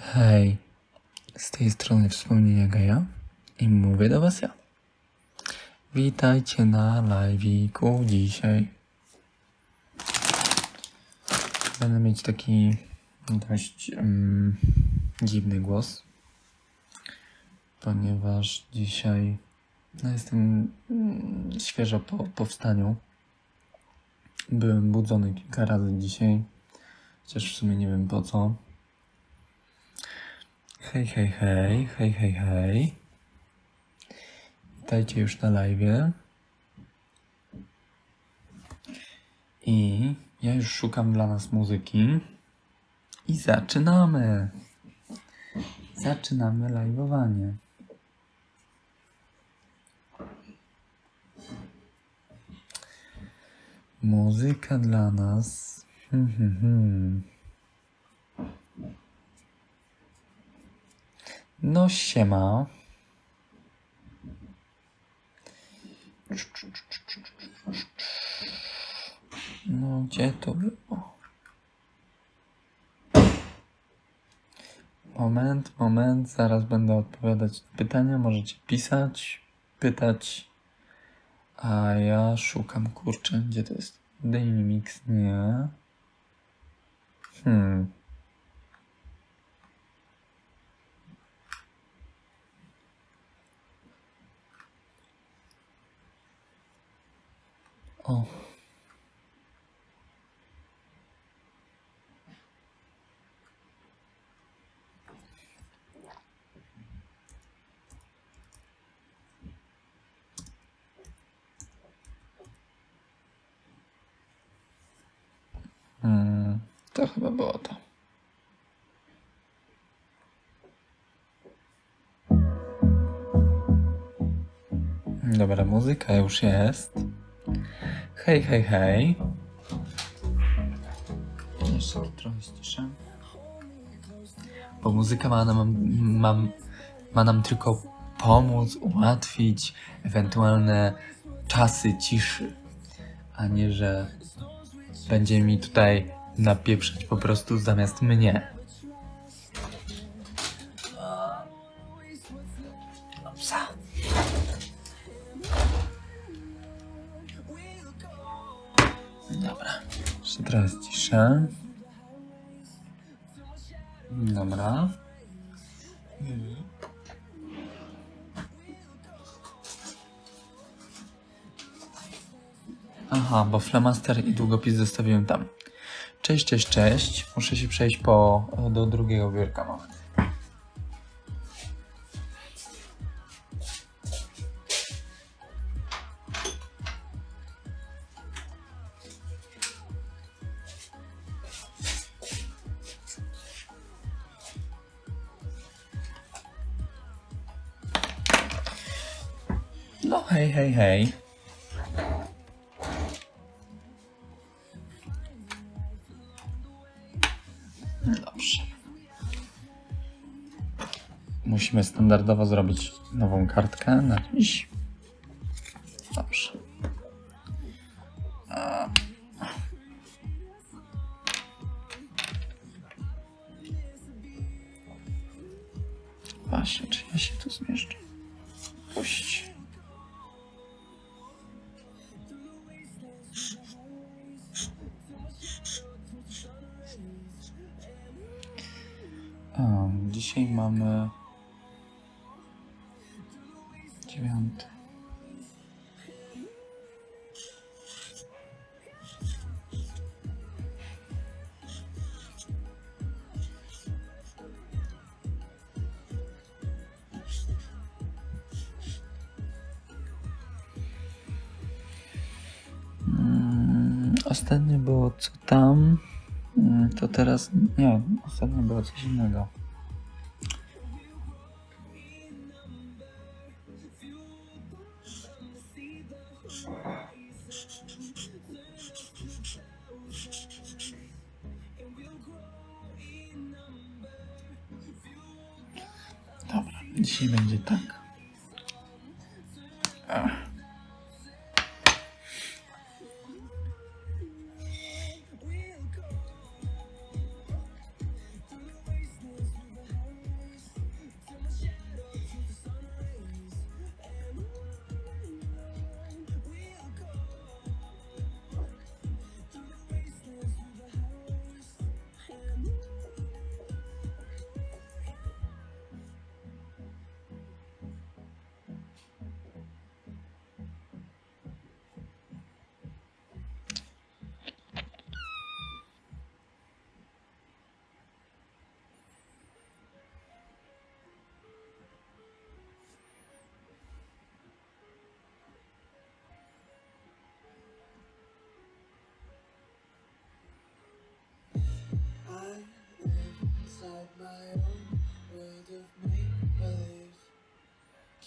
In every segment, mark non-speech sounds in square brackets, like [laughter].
Hej, z tej strony wspomnienia Gaja i mówię do Was ja. Witajcie na live'iku dzisiaj. Będę mieć taki dość um, dziwny głos, ponieważ dzisiaj no, jestem mm, świeżo po powstaniu. Byłem budzony kilka razy dzisiaj, chociaż w sumie nie wiem po co. Hej, hej, hej, hej, hej, hej. Witajcie już na live. I ja już szukam dla nas muzyki. I zaczynamy. Zaczynamy live'owanie. Muzyka dla nas. Hmm, hmm, hmm. No siema. No gdzie to było? Moment, moment, zaraz będę odpowiadać na pytania. Możecie pisać, pytać. A ja szukam, kurczę, gdzie to jest? Daily Mix, nie. Hmm. O. Hmm, to chyba było to. Dobra, muzyka już jest. Hej, hej, hej. Jeszcze trochę ściszę. Bo muzyka ma nam, mam, ma nam tylko pomóc, ułatwić ewentualne czasy ciszy, a nie, że będzie mi tutaj napieprzać po prostu zamiast mnie. Ciszę. Dobra. Aha, bo flamaster i długopis zostawiłem tam. Cześć, cześć, cześć. Muszę się przejść po, do drugiego biurka. Moment. Standardowo zrobić nową kartkę na dziś. Nie, ostatnio było coś innego. Dobra, dzisiaj będzie tak.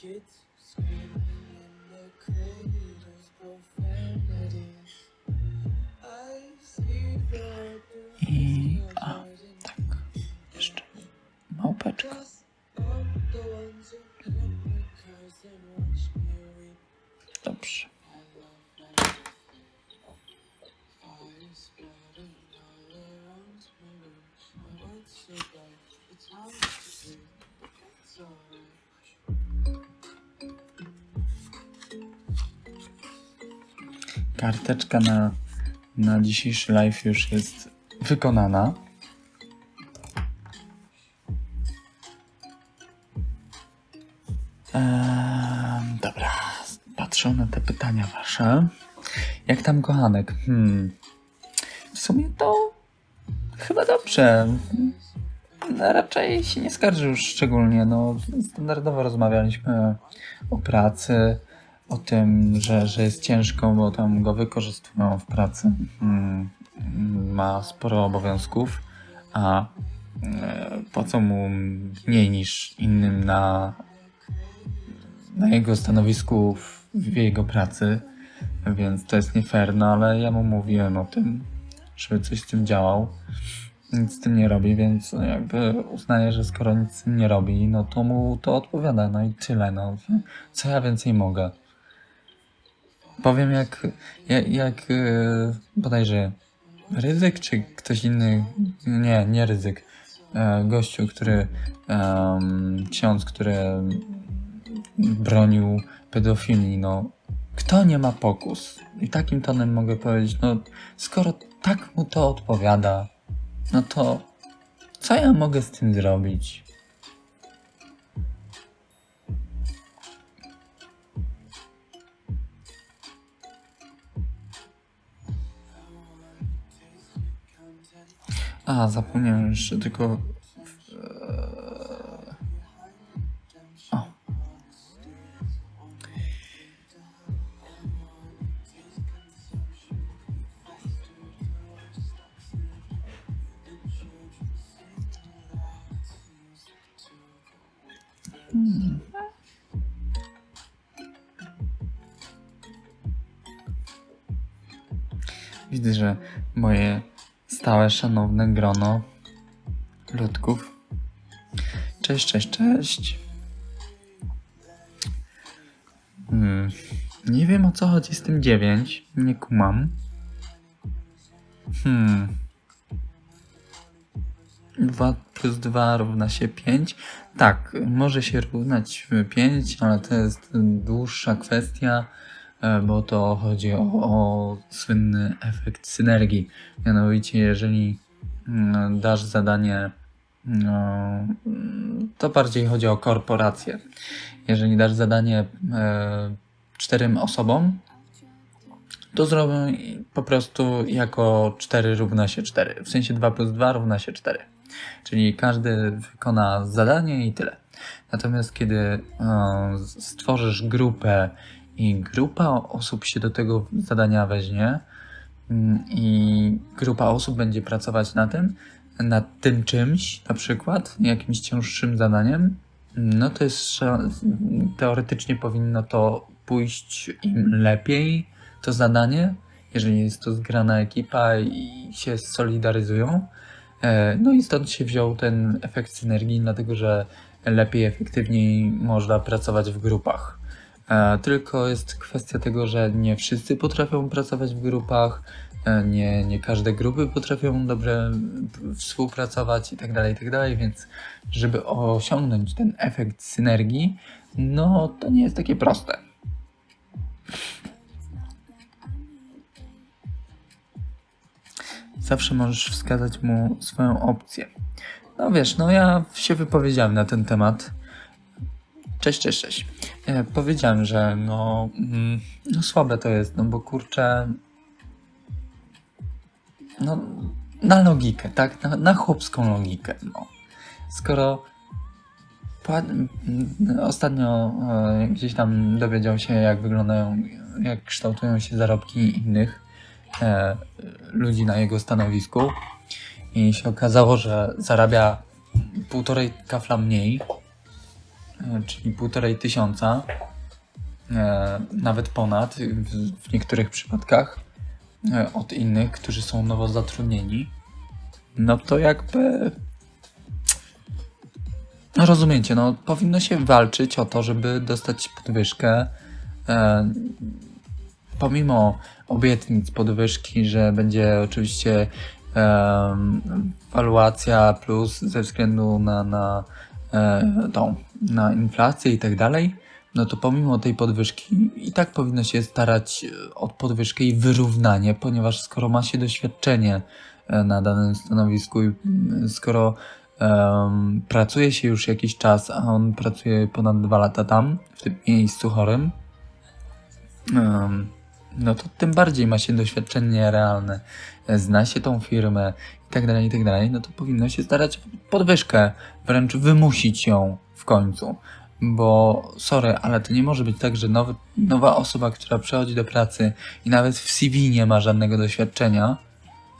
I Karteczka na, na dzisiejszy live już jest wykonana. Ehm, dobra, patrzę na te pytania wasze. Jak tam kochanek? Hmm. W sumie to chyba dobrze. No, raczej się nie skarży już szczególnie. No, standardowo rozmawialiśmy o pracy, o tym, że, że jest ciężko, bo tam go wykorzystują w pracy. Hmm. Ma sporo obowiązków, a e, po co mu mniej niż innym na, na jego stanowisku w, w jego pracy, więc to jest nie fair, no ale ja mu mówiłem o tym, żeby coś z tym działał. Nic z tym nie robi, więc jakby uznaję, że skoro nic z tym nie robi, no to mu to odpowiada, no i tyle, no. Co ja więcej mogę? Powiem jak, jak, jak yy, bodajże Ryzyk czy ktoś inny, nie, nie Ryzyk, e, gościu, który, um, ksiądz, który bronił pedofilii, no kto nie ma pokus? I takim tonem mogę powiedzieć, no skoro tak mu to odpowiada, no to co ja mogę z tym zrobić? A, zapomniałem jeszcze tylko. O. Hmm. Widzę, że moje stałe, szanowne grono ludków. Cześć, cześć, cześć. Hmm. Nie wiem o co chodzi z tym 9. Nie kumam. Hmm. 2 plus 2 równa się 5. Tak, może się równać 5, ale to jest dłuższa kwestia, bo to chodzi o, o słynny efekt synergii. Mianowicie, jeżeli mm, dasz zadanie, no, to bardziej chodzi o korporację. Jeżeli dasz zadanie e, czterem osobom, to zrobią po prostu jako 4 równa się 4. W sensie 2 plus 2 równa się 4. Czyli każdy wykona zadanie i tyle. Natomiast kiedy e, stworzysz grupę i grupa osób się do tego zadania weźmie mm, i grupa osób będzie pracować na tym, nad tym czymś, na przykład jakimś cięższym zadaniem, no to jest teoretycznie powinno to pójść im lepiej, to zadanie, jeżeli jest to zgrana ekipa i się solidaryzują. E, no i stąd się wziął ten efekt synergii, dlatego że lepiej, efektywniej można pracować w grupach. E, tylko jest kwestia tego, że nie wszyscy potrafią pracować w grupach, e, nie, nie każde grupy potrafią dobrze współpracować i tak dalej, i tak więc żeby osiągnąć ten efekt synergii, no to nie jest takie proste. Zawsze możesz wskazać mu swoją opcję. No wiesz, no ja się wypowiedziałem na ten temat. Cześć, cześć, cześć. E, powiedziałem, że no, mm, no słabe to jest, no bo kurczę. No, na logikę, tak? Na, na chłopską logikę. No. Skoro ostatnio e, gdzieś tam dowiedział się, jak wyglądają, jak kształtują się zarobki innych e, ludzi na jego stanowisku i się okazało, że zarabia półtorej kafla mniej czyli półtorej tysiąca, e, nawet ponad w, niektórych przypadkach e, od innych, którzy są nowo zatrudnieni, no to jakby no rozumiecie, no powinno się walczyć o to, żeby dostać podwyżkę. E, pomimo obietnic podwyżki, że będzie oczywiście e, waluacja plus ze względu na, na e, tą, na inflację i tak dalej, no to pomimo tej podwyżki i tak powinno się starać o podwyżkę i wyrównanie, ponieważ skoro ma się doświadczenie e, na danym stanowisku i skoro um, pracuje się już jakiś czas, a on pracuje ponad dwa lata tam, w tym miejscu chorym, um, no to tym bardziej ma się doświadczenie realne, zna się tą firmę tak dalej, i tak dalej, no to powinno się starać podwyżkę, wręcz wymusić ją w końcu. Bo sorry, ale to nie może być tak, że nowy, nowa osoba, która przychodzi do pracy i nawet w CV nie ma żadnego doświadczenia,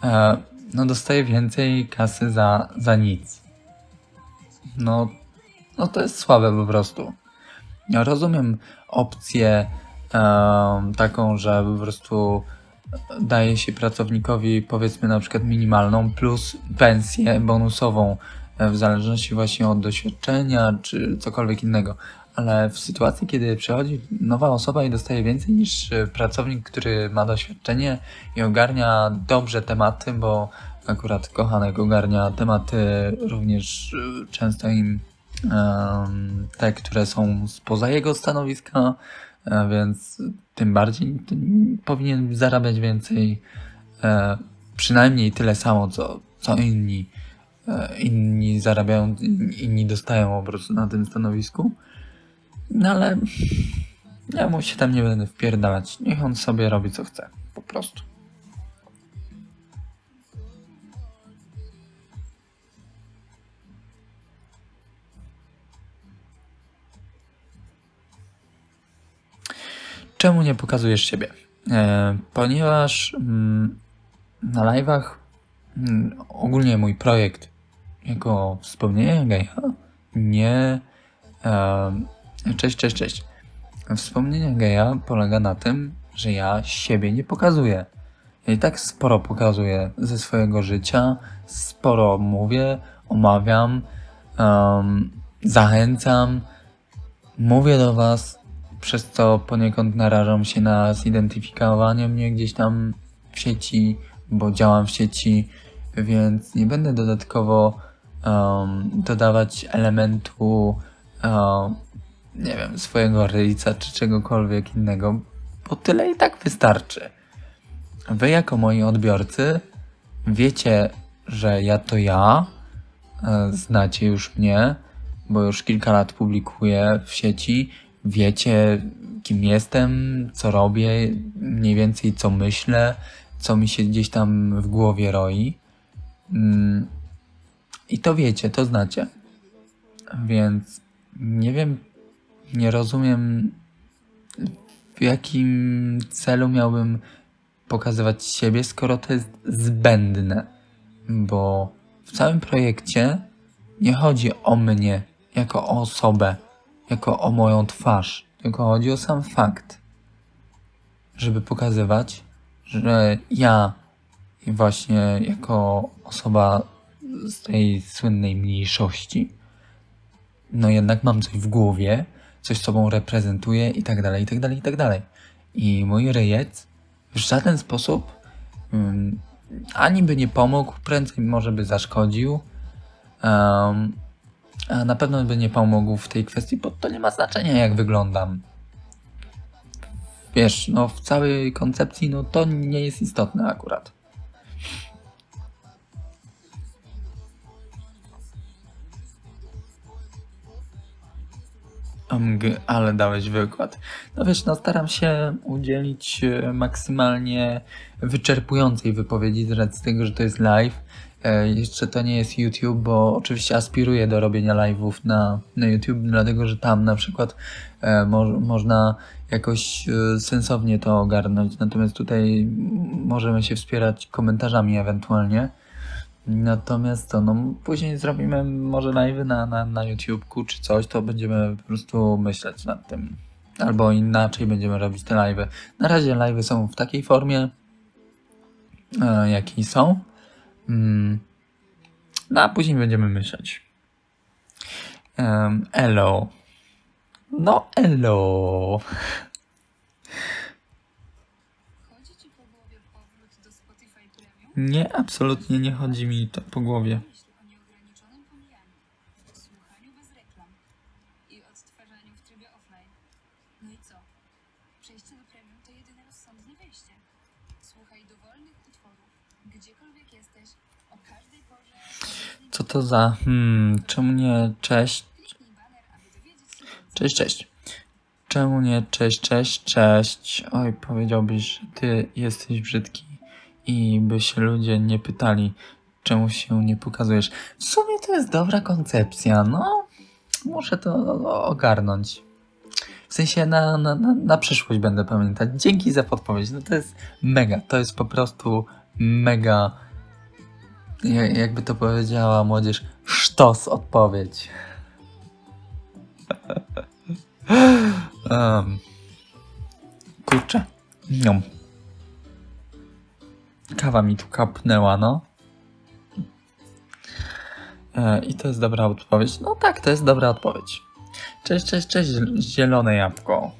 e, no dostaje więcej kasy za, za nic no, no to jest słabe po prostu. Ja rozumiem opcję um, taką, że po prostu daje się pracownikowi powiedzmy na przykład minimalną plus pensję bonusową e, w zależności właśnie od doświadczenia czy cokolwiek innego. Ale w sytuacji, kiedy przychodzi nowa osoba i dostaje więcej niż pracownik, który ma doświadczenie i ogarnia dobrze tematy, bo akurat kochanek ogarnia tematy również y, często im te, które są spoza jego stanowiska, e, więc tym bardziej powinien zarabiać więcej, e, przynajmniej tyle samo, co, co inni. E, inni zarabiają, inni dostają po prostu na tym stanowisku. No ale ja mu się tam nie będę wpierdalać. Niech on sobie robi co chce. Po prostu. Czemu nie pokazujesz siebie? E, ponieważ mm, na live'ach mm, ogólnie mój projekt jako wspomnienie geja nie... Cześć, cześć, cześć. Wspomnienie geja polega na tym, że ja siebie nie pokazuję. Ja i tak sporo pokazuję ze swojego życia, sporo mówię, omawiam, um, zachęcam, mówię do Was, przez co poniekąd narażam się na zidentyfikowanie mnie gdzieś tam w sieci, bo działam w sieci, więc nie będę dodatkowo um, dodawać elementu, um, nie wiem, swojego ryjca czy czegokolwiek innego, bo tyle i tak wystarczy. Wy, jako moi odbiorcy, wiecie, że ja to ja, e, znacie już mnie, bo już kilka lat publikuję w sieci wiecie, kim jestem, co robię, mniej więcej co myślę, co mi się gdzieś tam w głowie roi. Mm, I to wiecie, to znacie. Więc nie wiem, nie rozumiem, w jakim celu miałbym pokazywać siebie, skoro to jest zbędne. Bo w całym projekcie nie chodzi o mnie jako o osobę jako o moją twarz, tylko chodzi o sam fakt, żeby pokazywać, że ja właśnie jako osoba z tej słynnej mniejszości, no jednak mam coś w głowie, coś sobą reprezentuję i tak dalej, i tak dalej, i tak dalej. I mój rejec w żaden sposób um, ani by nie pomógł, prędzej może by zaszkodził. Um, a na pewno by nie pomógł w tej kwestii, bo to nie ma znaczenia, jak wyglądam. Wiesz, no w całej koncepcji, no to nie jest istotne akurat. Ale dałeś wykład. No wiesz, no staram się udzielić e, maksymalnie wyczerpującej wypowiedzi z racji tego, że to jest live jeszcze to nie jest YouTube, bo oczywiście aspiruję do robienia live'ów na, na YouTube, dlatego że tam na przykład e, mo można jakoś e, sensownie to ogarnąć. Natomiast tutaj możemy się wspierać komentarzami ewentualnie. Natomiast to, no później zrobimy może live na, na, na YouTubeku czy coś, to będziemy po prostu myśleć nad tym. Albo inaczej będziemy robić te live. Na razie live są w takiej formie, e, jakiej są. Mm. No a później będziemy myśleć. Um, elo. No elo. Chodzi ci po głowie powrót do Spotify Premium? Nie, absolutnie nie chodzi mi to po głowie. Myśl o nieograniczonym pomijaniu, słuchaniu bez reklam i odtwarzaniu w trybie offline. No i co? Przejście do premium to jedyne rozsądne wejście. Słuchaj dowolnych utworów, gdziekolwiek jesteś, o każdej porze. Co to za... Hmm, czemu nie cześć? Cześć, cześć. Czemu nie cześć, cześć, cześć? Oj, powiedziałbyś, że ty jesteś brzydki i by się ludzie nie pytali, czemu się nie pokazujesz. W sumie to jest dobra koncepcja, no. Muszę to ogarnąć. W sensie na, na, na, na przyszłość będę pamiętać. Dzięki za podpowiedź. No to jest mega. To jest po prostu mega. Ja- Jakby to powiedziała młodzież, sztos odpowiedź. Um, kurczę. Nią. Kawa mi tu kapnęła, no. E, I to jest dobra odpowiedź. No tak, to jest dobra odpowiedź. Cześć, cześć, cześć, zielone jabłko.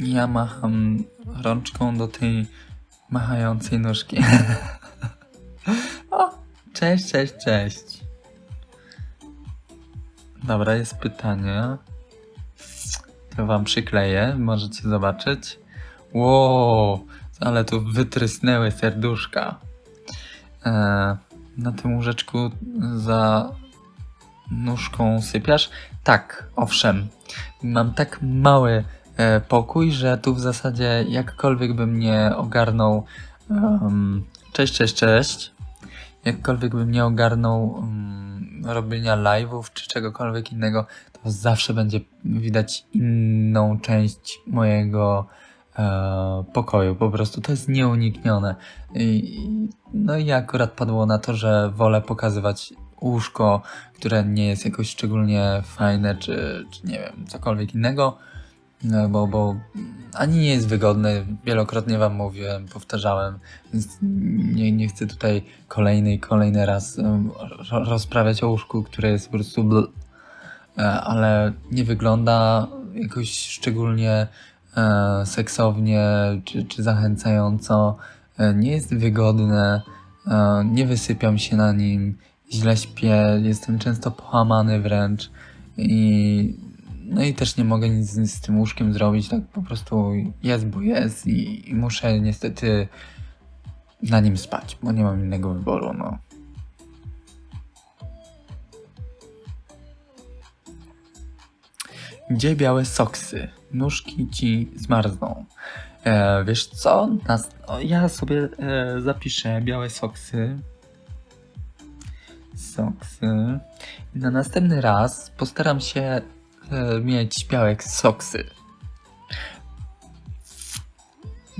Ja macham rączką do tej machającej nóżki. o, cześć, cześć, cześć. Dobra, jest pytanie. To wam przykleję, możecie zobaczyć. Wow, ale tu wytrysnęły serduszka. E, na tym łóżeczku za nóżką sypiasz? Tak, owszem. Mam tak mały pokój, że tu w zasadzie jakkolwiek bym nie ogarnął. em, cześć, cześć, cześć. Jakkolwiek bym nie ogarnął um, robienia live'ów czy czegokolwiek innego, to zawsze będzie widać inną część mojego e, pokoju. Po prostu to jest nieuniknione. I- no i akurat padło na to, że wolę pokazywać łóżko, które nie jest jakoś szczególnie fajne, czy, czy nie wiem, cokolwiek innego, no, bo, bo ani nie jest wygodne, wielokrotnie wam mówiłem, powtarzałem, więc nie, nie chcę tutaj kolejny i kolejny raz rozprawiać o łóżku, które jest po prostu bl, E, ale nie wygląda jakoś szczególnie e, seksownie czy, czy zachęcająco, e, nie jest wygodne, nie wysypiam się na nim, źle śpię, jestem często połamany wręcz i no i też nie mogę nic z, z tym łóżkiem zrobić, tak po prostu jest, bo jest i, i muszę niestety na nim spać, bo nie mam innego wyboru, no. Gdzie białe soksy? Nóżki ci zmarzną. E, wiesz co? Nas, ja sobie e, zapiszę białe soksy. Soksy. Na następny raz postaram się e, mieć białe soksy.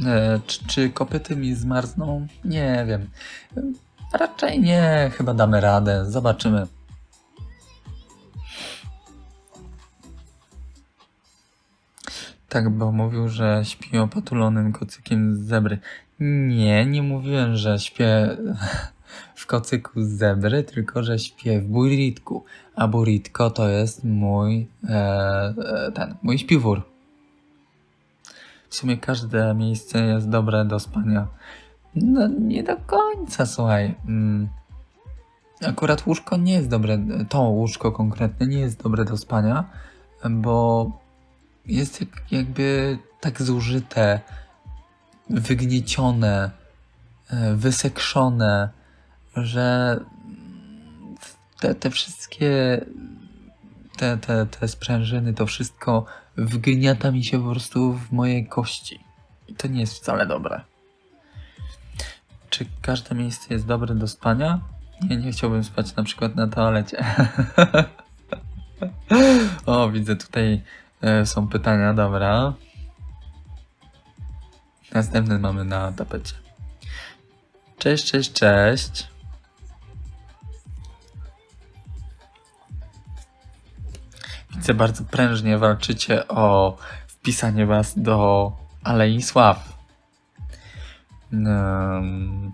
E, czy, czy kopyty mi zmarzną? Nie wiem. Raczej nie, chyba damy radę. Zobaczymy. Tak, bo mówił, że śpi opatulonym kocykiem z zebry. Nie, nie mówiłem, że śpię w kocyku z zebry, tylko że śpię w buritku. A buritko to jest mój, e, e, ten, mój śpiwór. W sumie każde miejsce jest dobre do spania. No, nie do końca, słuchaj. Mm. Akurat łóżko nie jest dobre, to łóżko konkretne nie jest dobre do spania, bo jest jak, jakby tak zużyte, wygniecione, e, wysekrzone, że te, te wszystkie te, te, te sprężyny, to wszystko wgniata mi się po prostu w moje kości. I to nie jest wcale dobre. Czy każde miejsce jest dobre do spania? Nie, nie chciałbym spać na przykład na toalecie. [laughs] O, widzę tutaj e, są pytania, dobra. Następny mamy na tapecie. Cześć, cześć, cześć. Widzę, bardzo prężnie walczycie o wpisanie was do Alei Sław. Um,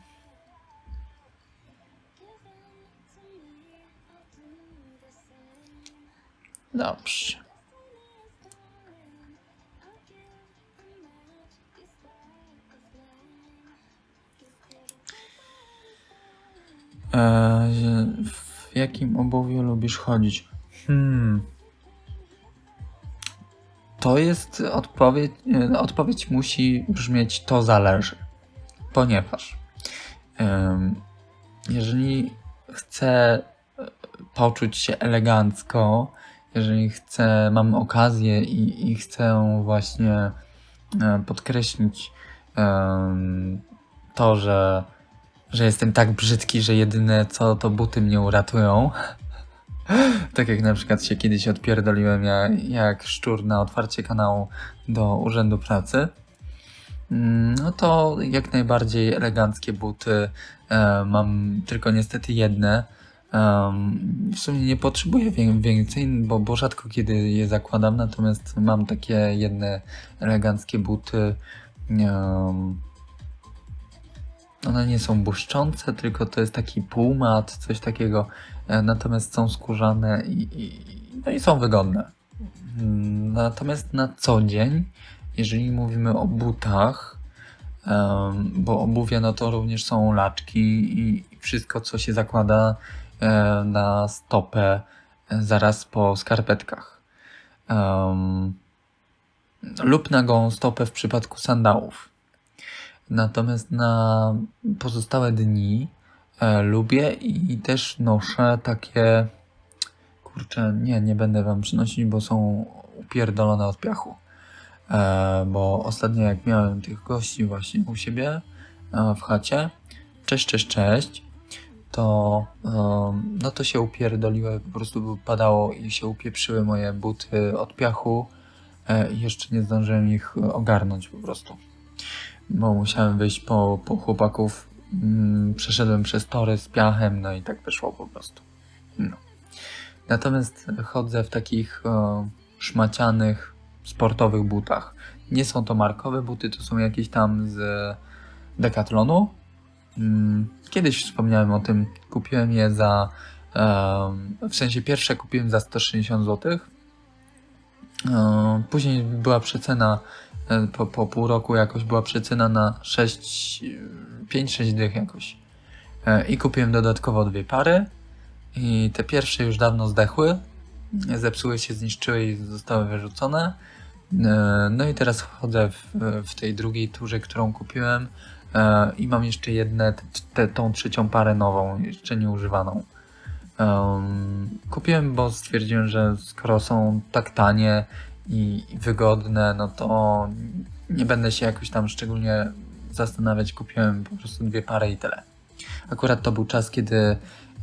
Dobrze. E, w jakim obuwiu lubisz chodzić? Hmm. To jest odpowiedź. e, Odpowiedź musi brzmieć to zależy. Ponieważ jeżeli chcę e, poczuć się elegancko, jeżeli chcę, mam okazję i, i chcę właśnie e, podkreślić to, że, że jestem tak brzydki, że jedyne co to buty mnie uratują. [gasps] tak jak na przykład się kiedyś odpierdoliłem jak, jak szczur na otwarcie kanału do Urzędu Pracy. Mm, No to jak najbardziej eleganckie buty. E, mam tylko niestety jedne. W sumie nie potrzebuję wię- więcej, bo, bo rzadko kiedy je zakładam, natomiast mam takie jedne eleganckie buty. one nie są błyszczące, tylko to jest taki półmat, coś takiego. E, Natomiast są skórzane i, i, no i są wygodne. Natomiast na co dzień, jeżeli mówimy o butach, bo obuwie no to również są laczki i wszystko, co się zakłada e, na stopę e, zaraz po skarpetkach. Lub na gołą stopę w przypadku sandałów. Natomiast na pozostałe dni lubię i też noszę takie. Kurczę, nie, nie będę wam przynosić, bo są upierdolone od piachu. E, bo ostatnio, jak miałem tych gości właśnie u siebie e, w chacie, cześć, cześć, cześć, to no to się upierdoliły, po prostu padało i się upieprzyły moje buty od piachu e, i jeszcze nie zdążyłem ich ogarnąć po prostu bo musiałem wyjść po, po chłopaków. Mm, przeszedłem przez tory z piachem, no i tak wyszło po prostu. No. Natomiast chodzę w takich szmacianych, sportowych butach. Nie są to markowe buty, to są jakieś tam z Decathlonu. Mm, kiedyś wspomniałem o tym, kupiłem je za. w sensie pierwsze kupiłem za 160 zł. E, Później była przecena e, po, po pół roku jakoś była przecena na 6, 5-6 dych jakoś. E, I kupiłem dodatkowo dwie pary. I te pierwsze już dawno zdechły. Zepsuły się, zniszczyły i zostały wyrzucone. E, No i teraz chodzę w, w tej drugiej turze, którą kupiłem. E, I mam jeszcze jedne, te, tą trzecią parę nową, jeszcze nieużywaną. Kupiłem, bo stwierdziłem, że skoro są tak tanie i wygodne, no to nie będę się jakoś tam szczególnie zastanawiać. Kupiłem po prostu dwie pary i tyle. Akurat to był czas, kiedy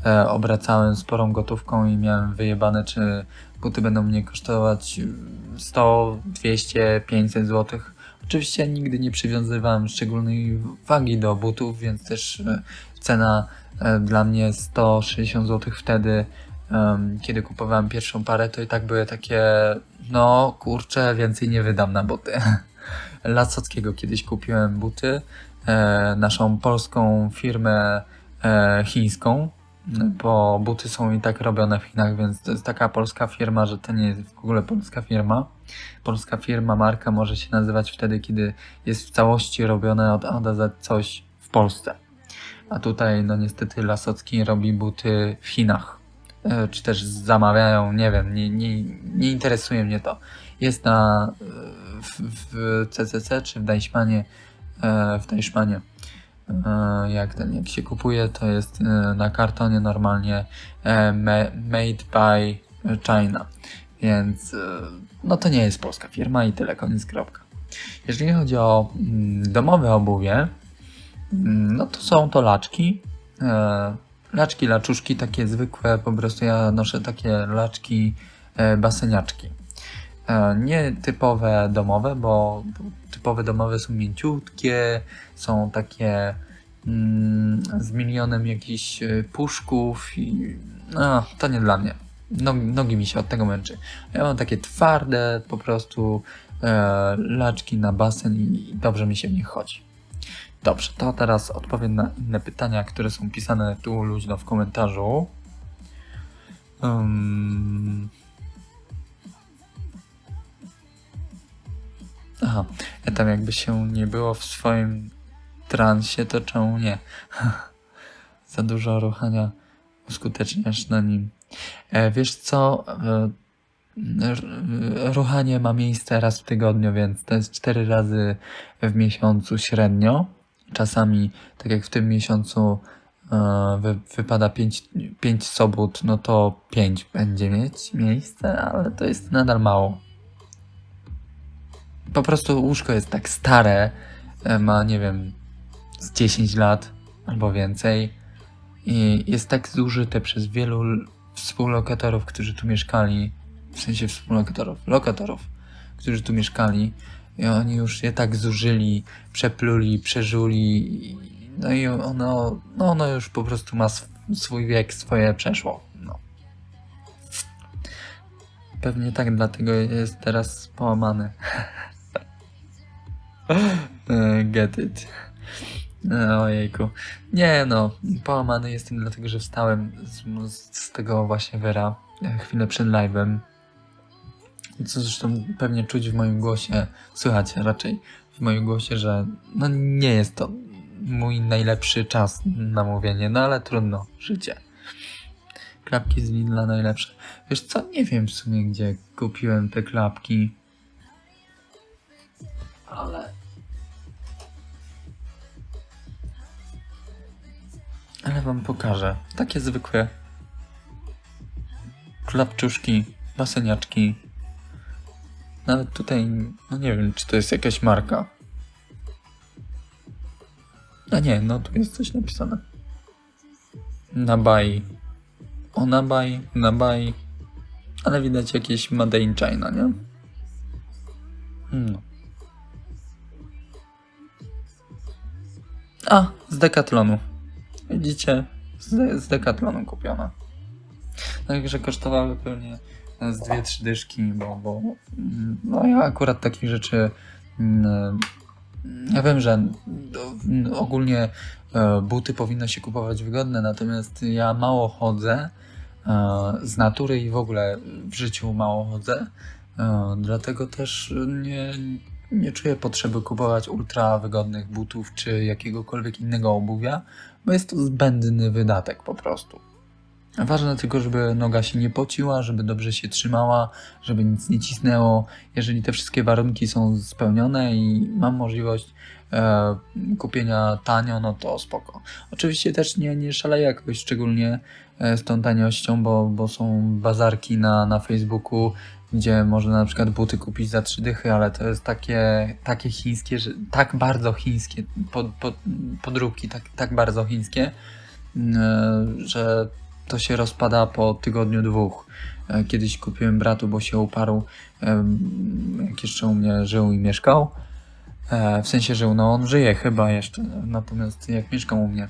e, obracałem sporą gotówką i miałem wyjebane, czy buty będą mnie kosztować 100, 200, 500 zł. Oczywiście nigdy nie przywiązywałem szczególnej wagi do butów, więc też e, cena e, dla mnie 160 zł wtedy, kiedy kupowałem pierwszą parę, to i tak były takie, no kurczę, więcej nie wydam na buty. [laughs] Lasockiego kiedyś kupiłem buty, e, naszą polską firmę e, chińską, bo buty są i tak robione w Chinach, więc to jest taka polska firma, że to nie jest w ogóle polska firma. Polska firma, marka może się nazywać wtedy, kiedy jest w całości robione od A do Z coś w Polsce. A tutaj, no niestety, Lasocki robi buty w Chinach. E, Czy też zamawiają, nie wiem, nie, nie, nie interesuje mnie to. Jest na w, CCC czy w Deichmanie, e, w Deichmanie. E, Jak ten, jak się kupuje, to jest e, na kartonie normalnie ma- made by China. Więc no to nie jest polska firma i tyle, koniec kropka. Jeżeli chodzi o mm, domowe obuwie, Mm, No to są to laczki. Laczki, laczuszki takie zwykłe, po prostu ja noszę takie laczki baseniaczki. E, nie typowe domowe, bo typowe domowe są mięciutkie, są takie mm, z milionem jakichś e, puszków i no, to nie dla mnie. Nogi, nogi mi się od tego męczy. Ja mam takie twarde po prostu e, laczki na basen i dobrze mi się w nich chodzi. Dobrze, to teraz odpowiem na inne pytania, które są pisane tu luźno w komentarzu. Um... Aha, ja tam jakby się nie było w swoim transie, to czemu nie? [laughs] Za dużo ruchania uskuteczniasz na nim. E, wiesz co? E, ruchanie ma miejsce raz w tygodniu, więc to jest cztery razy w miesiącu średnio. Czasami, tak jak w tym miesiącu e, wy, wypada 5, 5 sobot, no to 5 będzie mieć miejsce, ale to jest nadal mało. Po prostu łóżko jest tak stare, e, ma nie wiem, z 10 lat albo więcej i jest tak zużyte przez wielu współlokatorów, którzy tu mieszkali, w sensie współlokatorów, lokatorów, którzy tu mieszkali, i oni już je tak zużyli, przepluli, przeżuli. No i ono, no ono już po prostu ma swój wiek, swoje przeszło. No. Pewnie tak dlatego jest teraz połamany. [laughs] [laughs] E, get it. E, ojejku. Nie no, połamany jestem dlatego, że wstałem z, z tego właśnie Wera e, chwilę przed live'em co zresztą pewnie czuć w moim głosie, słychać raczej w moim głosie, że no nie jest to mój najlepszy czas na mówienie, no ale trudno, życie. Klapki z Lidla najlepsze. Wiesz co, nie wiem w sumie gdzie kupiłem te klapki. Ale... Ale wam pokażę. Takie zwykłe klapczuszki, baseniaczki, nawet tutaj, no nie wiem, czy to jest jakaś marka. A nie, no tu jest coś napisane. Nabai. O Nabai, Nabai. Ale widać jakieś Made in China, nie? No. A, z Decathlonu. Widzicie? Z, z kupiona. Także kosztowały pewnie z dwie, trzy dyszki, bo, bo no ja akurat takich rzeczy mm, ja wiem, że ogólnie e, buty powinno się kupować wygodne, natomiast ja mało chodzę e, z natury i w ogóle w życiu mało chodzę, e, dlatego też nie, nie czuję potrzeby kupować ultra wygodnych butów czy jakiegokolwiek innego obuwia, bo jest to zbędny wydatek po prostu. Ważne tylko, żeby noga się nie pociła, żeby dobrze się trzymała, żeby nic nie cisnęło. Jeżeli te wszystkie warunki są spełnione i mam możliwość e, kupienia tanio, no to spoko. Oczywiście też nie, nie szaleję jakoś szczególnie e, z tą taniością, bo, bo są bazarki na, na Facebooku, gdzie można na przykład buty kupić za trzy dychy, ale to jest takie, takie chińskie, że tak bardzo chińskie, pod, pod, podróbki tak, tak bardzo chińskie, e, że to się rozpada po tygodniu dwóch. E, kiedyś kupiłem bratu, bo się uparł, jak jeszcze u mnie żył i mieszkał. E, w sensie żył, no on żyje chyba jeszcze, natomiast jak mieszkał u mnie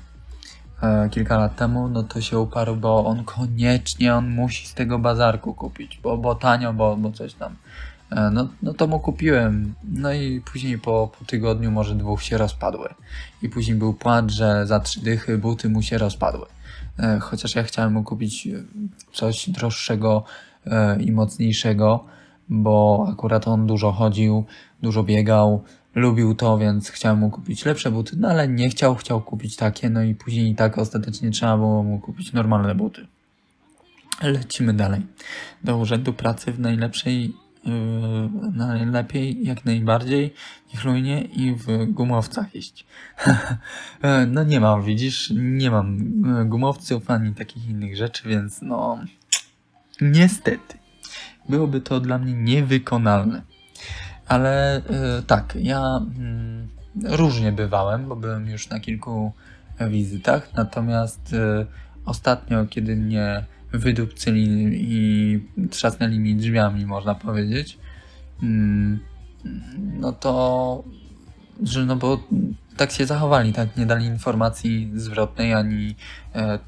e, kilka lat temu, no to się uparł, bo on koniecznie, on musi z tego bazarku kupić, bo, bo tanio, bo, bo coś tam. No, no to mu kupiłem. No i później po, po tygodniu, może dwóch się rozpadły. I później był płat, że za trzy dychy buty mu się rozpadły. E, chociaż ja chciałem mu kupić e, coś droższego e, i mocniejszego, bo akurat on dużo chodził, dużo biegał, lubił to, więc chciałem mu kupić lepsze buty, no ale nie chciał, chciał kupić takie, no i później i tak ostatecznie trzeba było mu kupić normalne buty. Lecimy dalej. Do urzędu pracy w najlepszej Yy, najlepiej, jak najbardziej, niechlujnie i w gumowcach iść. [laughs] no nie mam, widzisz, nie mam e, gumowców ani takich innych rzeczy, więc no niestety byłoby to dla mnie niewykonalne. Ale yy, tak, ja yy, różnie bywałem, bo byłem już na kilku wizytach, natomiast ostatnio, kiedy mnie wydupcyli i trzasnęli mi drzwiami, można powiedzieć, mm, no to, że no bo tak się zachowali, tak nie dali informacji zwrotnej, ani e,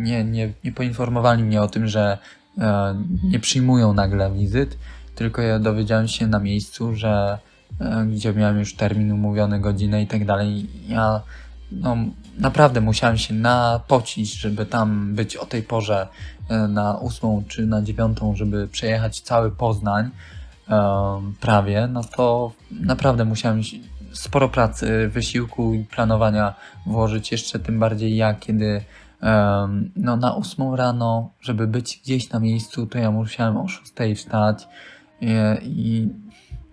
nie, nie, nie poinformowali mnie o tym, że e, nie przyjmują nagle wizyt, tylko ja dowiedziałem się na miejscu, że e, gdzie miałem już termin umówiony, godzinę i tak dalej. Ja no, naprawdę musiałem się napocić, żeby tam być o tej porze e, na ósmą czy na dziewiątą, żeby przejechać cały Poznań e, prawie, no to naprawdę musiałem sporo pracy, wysiłku i planowania włożyć, jeszcze tym bardziej ja, kiedy no, na ósmą rano, żeby być gdzieś na miejscu, to ja musiałem o szóstej wstać i, i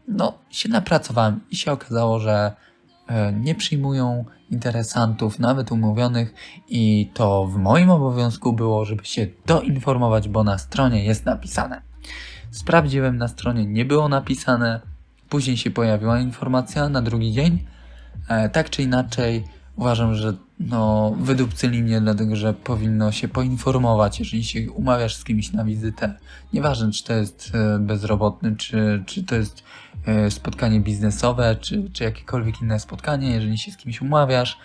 no, się napracowałem i się okazało, że e, nie przyjmują interesantów, nawet umówionych, i to w moim obowiązku było, żeby się doinformować, bo na stronie jest napisane. Sprawdziłem na stronie, nie było napisane, później się pojawiła informacja na drugi dzień. E, tak czy inaczej, uważam, że no, wydupcyli mnie, dlatego że powinno się poinformować, jeżeli się umawiasz z kimś na wizytę. Nieważne, czy to jest e, bezrobotny, czy, czy to jest e, spotkanie biznesowe, czy, czy jakiekolwiek inne spotkanie, jeżeli się z kimś umawiasz,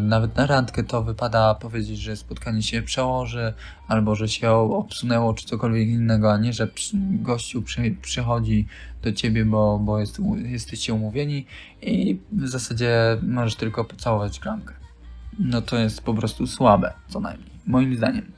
nawet na randkę to wypada powiedzieć, że spotkanie się przełoży, albo że się obsunęło, czy cokolwiek innego, a nie, że gościu przy, przychodzi do ciebie, bo, bo jest, jesteście umówieni i w zasadzie możesz tylko pocałować klamkę. No to jest po prostu słabe, co najmniej, moim zdaniem.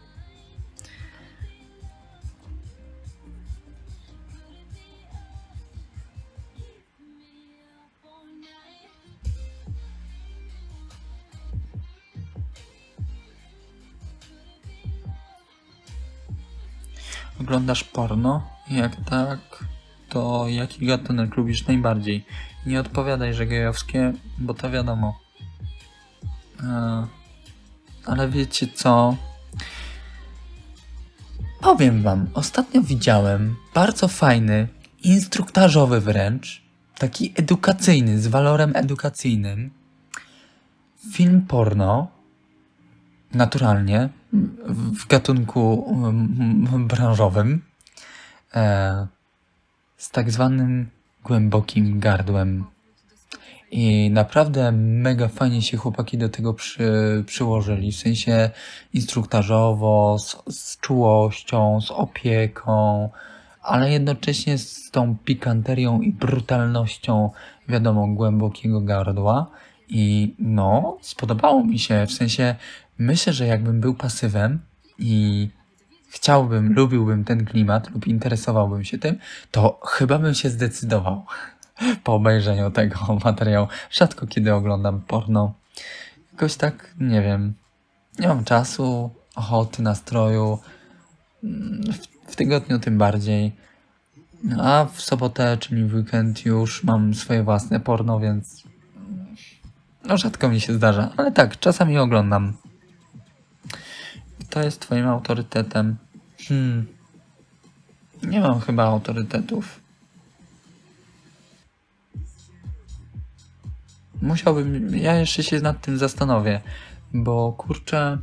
Oglądasz porno? Jak tak, to jaki gatunek lubisz najbardziej? Nie odpowiadaj, że gejowskie, bo to wiadomo. E, ale wiecie co? Powiem wam, ostatnio widziałem bardzo fajny, instruktażowy wręcz, taki edukacyjny, z walorem edukacyjnym, film porno, naturalnie, w gatunku mm, branżowym e, z tak zwanym głębokim gardłem. I naprawdę mega fajnie się chłopaki do tego przy, przyłożyli, w sensie instruktażowo, z, z czułością, z opieką, ale jednocześnie z tą pikanterią i brutalnością, wiadomo, głębokiego gardła. I no, spodobało mi się, w sensie Myślę, że jakbym był pasywem i chciałbym, lubiłbym ten klimat lub interesowałbym się tym, to chyba bym się zdecydował [laughs] po obejrzeniu tego [laughs] materiału. Rzadko kiedy oglądam porno. Jakoś tak, nie wiem, nie mam czasu, ochoty, nastroju. W, w tygodniu tym bardziej. A w sobotę, czyli w weekend już mam swoje własne porno, więc no rzadko mi się zdarza, ale tak, czasami oglądam. Kto jest twoim autorytetem? Hmm. Nie mam chyba autorytetów. Musiałbym, ja jeszcze się nad tym zastanowię, bo kurczę,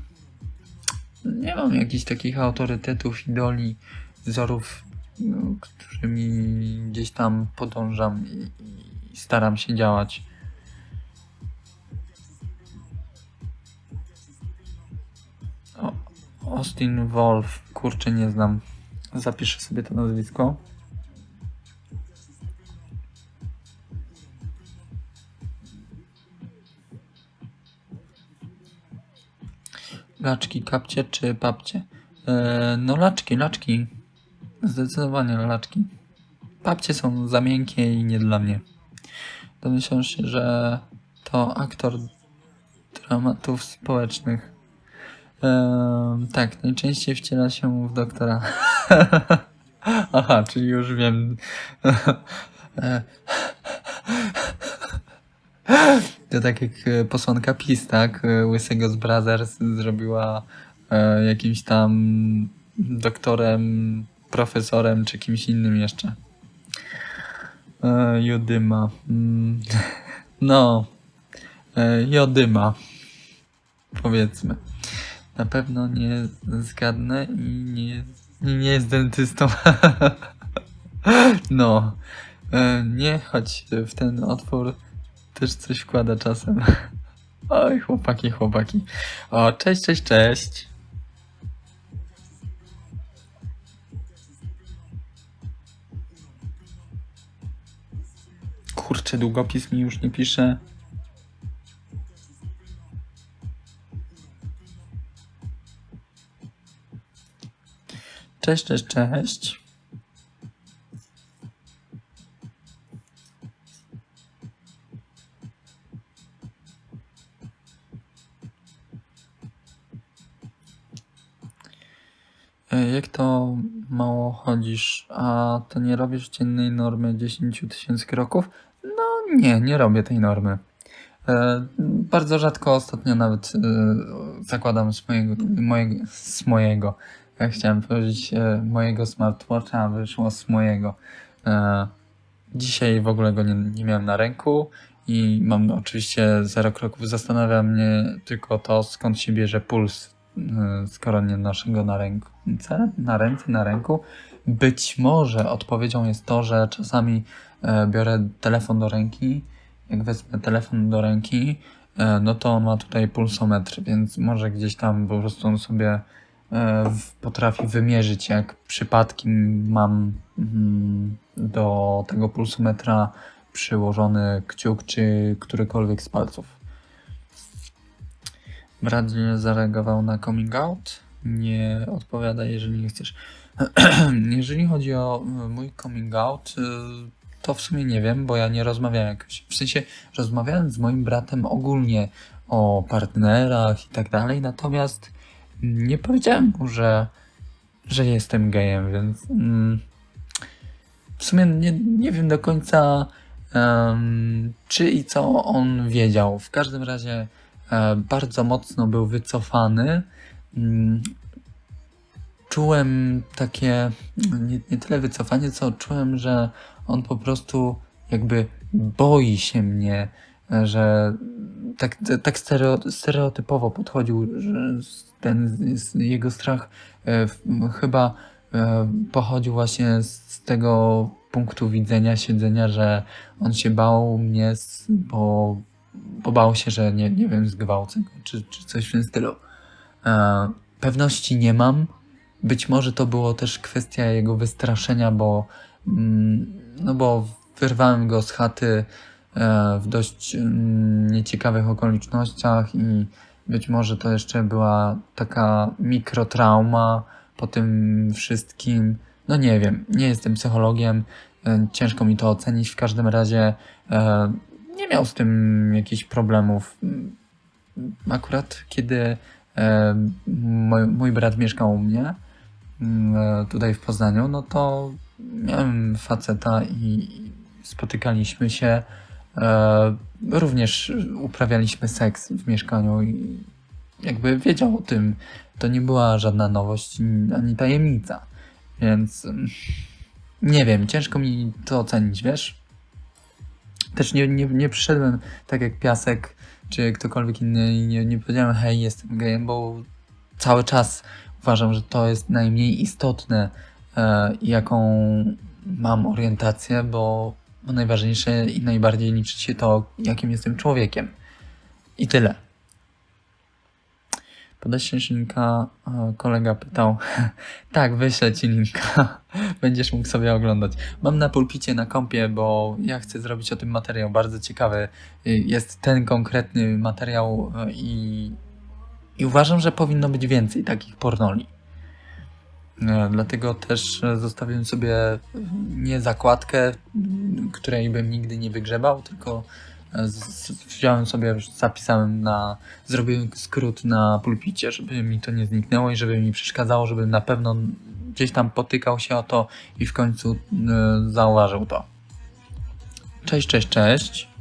nie mam jakichś takich autorytetów, idoli, wzorów, no, którymi gdzieś tam podążam i, i staram się działać. Austin Wolf, kurczę nie znam. Zapiszę sobie to nazwisko. Laczki, kapcie czy papcie? Eee, no laczki, laczki. Zdecydowanie laczki. Papcie są za miękkie i nie dla mnie. Domyślam się, że to aktor dramatów społecznych tak, najczęściej wciela się w doktora. [laughs] Aha, czyli już wiem. [laughs] To tak jak e, posłanka PiS, tak? E, Łysego z Brothers zrobiła e, jakimś tam doktorem, profesorem czy kimś innym jeszcze. Jodyma. Mm. [laughs] No. Jodyma. Powiedzmy. Na pewno nie zgadnę i nie, nie, jest dentystą. [laughs] no, e, nie chodź w ten otwór, też coś wkłada czasem. [laughs] Oj, chłopaki, chłopaki. O, cześć, cześć, cześć. Kurczę, długopis mi już nie pisze. Cześć, cześć, cześć. E, Jak to mało chodzisz, a to nie robisz dziennej normy 10 tysięcy kroków? No nie, nie robię tej normy. E, bardzo rzadko ostatnio nawet e, zakładam z mojego, mojego, z mojego, ja chciałem powiedzieć e, mojego smartwatcha, wyszło z mojego. E, dzisiaj w ogóle go nie, nie miałem na ręku i mam oczywiście zero kroków. Zastanawia mnie tylko to, skąd się bierze puls, e, skoro nie noszę go na ręce, na ręce, na ręku. Być może odpowiedzią jest to, że czasami e, biorę telefon do ręki. Jak wezmę telefon do ręki, e, no to on ma tutaj pulsometr, więc może gdzieś tam po prostu on sobie potrafi wymierzyć, jak przypadkiem mam mm, do tego pulsometra przyłożony kciuk czy którykolwiek z palców. Brat nie zareagował na coming out. Nie odpowiada, jeżeli nie chcesz. [clears throat] jeżeli chodzi o y, mój coming out, y, to w sumie nie wiem, bo ja nie rozmawiałem jakoś. W sensie rozmawiałem z moim bratem ogólnie o partnerach i tak dalej, natomiast nie powiedziałem mu, że, że jestem gejem, więc mm, w sumie nie, nie wiem do końca em, czy i co on wiedział. W każdym razie e, bardzo mocno był wycofany. Mm, Czułem takie, nie, nie tyle wycofanie, co czułem, że on po prostu jakby boi się mnie, że tak, tak stereo, stereotypowo podchodził, że ten jego strach e, chyba e, pochodził właśnie z tego punktu widzenia, siedzenia, że on się bał mnie, bo, bo bał się, że nie, nie wiem, zgwałcę go, czy, czy coś w tym stylu. E, pewności nie mam. Być może to było też kwestia jego wystraszenia, bo, mm, no bo wyrwałem go z chaty w dość mm, nieciekawych okolicznościach i być może to jeszcze była taka mikrotrauma po tym wszystkim. No nie wiem, nie jestem psychologiem, e, ciężko mi to ocenić. W każdym razie e, nie miał z tym jakichś problemów. Mm, Akurat kiedy e, mój, mój brat mieszkał u mnie mm, e, tutaj w Poznaniu, no to miałem faceta i spotykaliśmy się. E, również uprawialiśmy seks w mieszkaniu i jakby wiedział o tym. To nie była żadna nowość ani tajemnica. Więc mm, nie wiem, ciężko mi to ocenić, wiesz? Też nie, nie, nie przyszedłem tak jak Piasek czy ktokolwiek inny i nie, nie powiedziałem hej, jestem gejem, bo cały czas uważam, że to jest najmniej istotne, e, jaką mam orientację, bo, bo najważniejsze i najbardziej liczy się to, jakim jestem człowiekiem. I tyle. Podeślesz linka, kolega pytał. [laughs] tak, wyślę ci linka. [laughs] Będziesz mógł sobie oglądać. Mam na pulpicie na kompie, bo ja chcę zrobić o tym materiał bardzo ciekawy. Y, Jest ten konkretny materiał e, i, i uważam, że powinno być więcej takich pornoli. E, Dlatego też e, zostawiłem sobie nie zakładkę, której bym nigdy nie wygrzebał, tylko e, wziąłem sobie, zapisałem na, zrobiłem skrót na pulpicie, żeby mi to nie zniknęło i żeby mi przeszkadzało, żebym na pewno gdzieś tam potykał się o to i w końcu zauważył to. Cześć, cześć, cześć.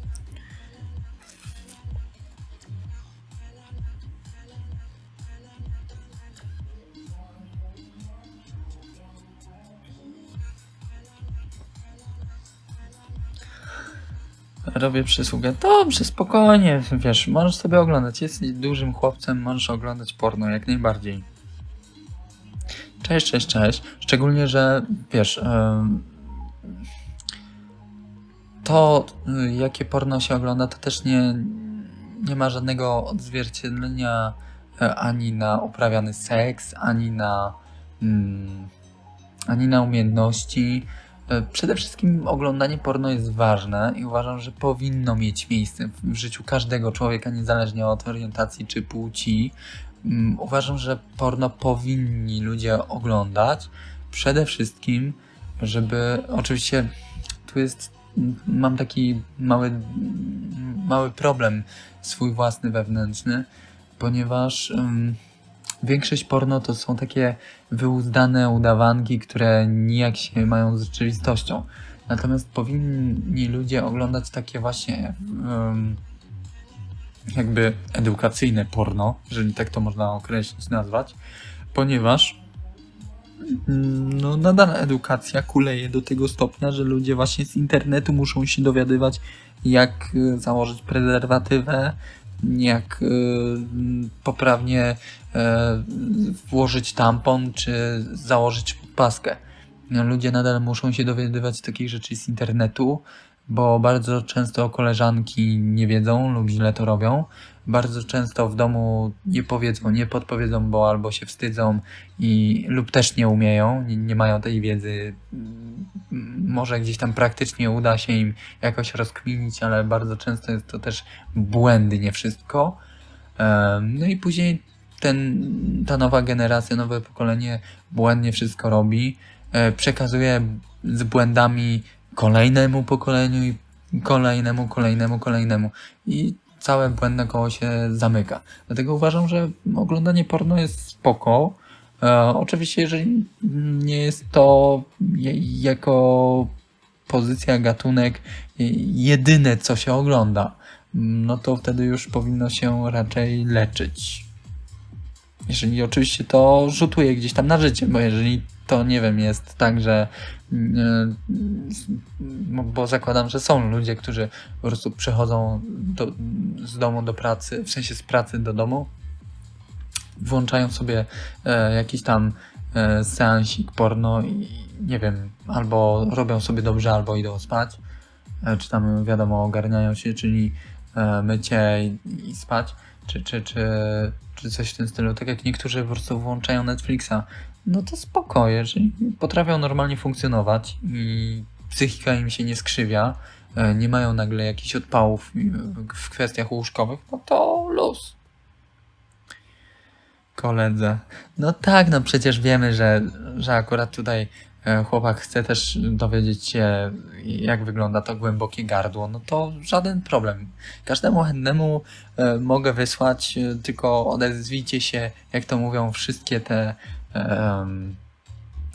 Robię przysługę. Dobrze, spokojnie, wiesz, możesz sobie oglądać. Jesteś dużym chłopcem, możesz oglądać porno jak najbardziej. Cześć, cześć, cześć. Szczególnie, że wiesz, to y, jakie porno się ogląda, to też nie, nie ma żadnego odzwierciedlenia e, ani na uprawiany seks, ani na, mm, ani na umiejętności. E, Przede wszystkim oglądanie porno jest ważne i uważam, że powinno mieć miejsce w- życiu każdego człowieka, niezależnie od orientacji czy płci. Mm, Uważam, że porno powinni ludzie oglądać. Przede wszystkim, żeby oczywiście tu jest, mam taki mały, mały problem swój własny wewnętrzny, ponieważ ym, większość porno to są takie wyuzdane udawanki, które nijak się mają z rzeczywistością. Natomiast powinni ludzie oglądać takie właśnie ym, jakby edukacyjne porno, jeżeli tak to można określić, nazwać, ponieważ mm, no, nadana edukacja kuleje do tego stopnia, że ludzie właśnie z internetu muszą się dowiadywać, jak y, założyć prezerwatywę, jak y, poprawnie y, włożyć tampon, czy założyć paskę. No, Ludzie nadal muszą się dowiadywać takich rzeczy z internetu, bo bardzo często koleżanki nie wiedzą lub źle to robią. Bardzo często w domu nie powiedzą, nie podpowiedzą, bo albo się wstydzą i lub też nie umieją, nie, nie mają tej wiedzy. Może gdzieś tam praktycznie uda się im jakoś rozkminić, ale bardzo często jest to też błędy, nie wszystko. No i później ten, ta nowa generacja, nowe pokolenie błędnie wszystko robi, e, przekazuje z błędami kolejnemu pokoleniu i kolejnemu, kolejnemu, kolejnemu. I całe błędne koło się zamyka. Dlatego uważam, że oglądanie porno jest spoko. E, oczywiście, jeżeli nie jest to jako pozycja, gatunek jedyne, co się ogląda, no to wtedy już powinno się raczej leczyć. Jeżeli oczywiście to rzutuje gdzieś tam na życie, bo jeżeli to nie wiem, jest tak, że mm, no, bo zakładam, że są ludzie, którzy po prostu przychodzą do, z domu do pracy, w sensie z pracy do domu, włączają sobie e, jakiś tam e, seansik porno i nie wiem, albo robią sobie dobrze, albo idą spać, e, czy tam wiadomo, ogarniają się, czyli e, mycie i, i spać, czy, czy, czy, czy coś w tym stylu. Tak jak niektórzy po prostu włączają Netflixa, no to spoko, jeżeli potrafią normalnie funkcjonować i psychika im się nie skrzywia, e, nie mają nagle jakichś odpałów e, w kwestiach łóżkowych, no to luz. Koledze. No tak, no przecież wiemy, że, że akurat tutaj e, chłopak chce też dowiedzieć się, jak wygląda to głębokie gardło, no to żaden problem. Każdemu chętnemu mogę wysłać, tylko odezwijcie się, jak to mówią wszystkie te em,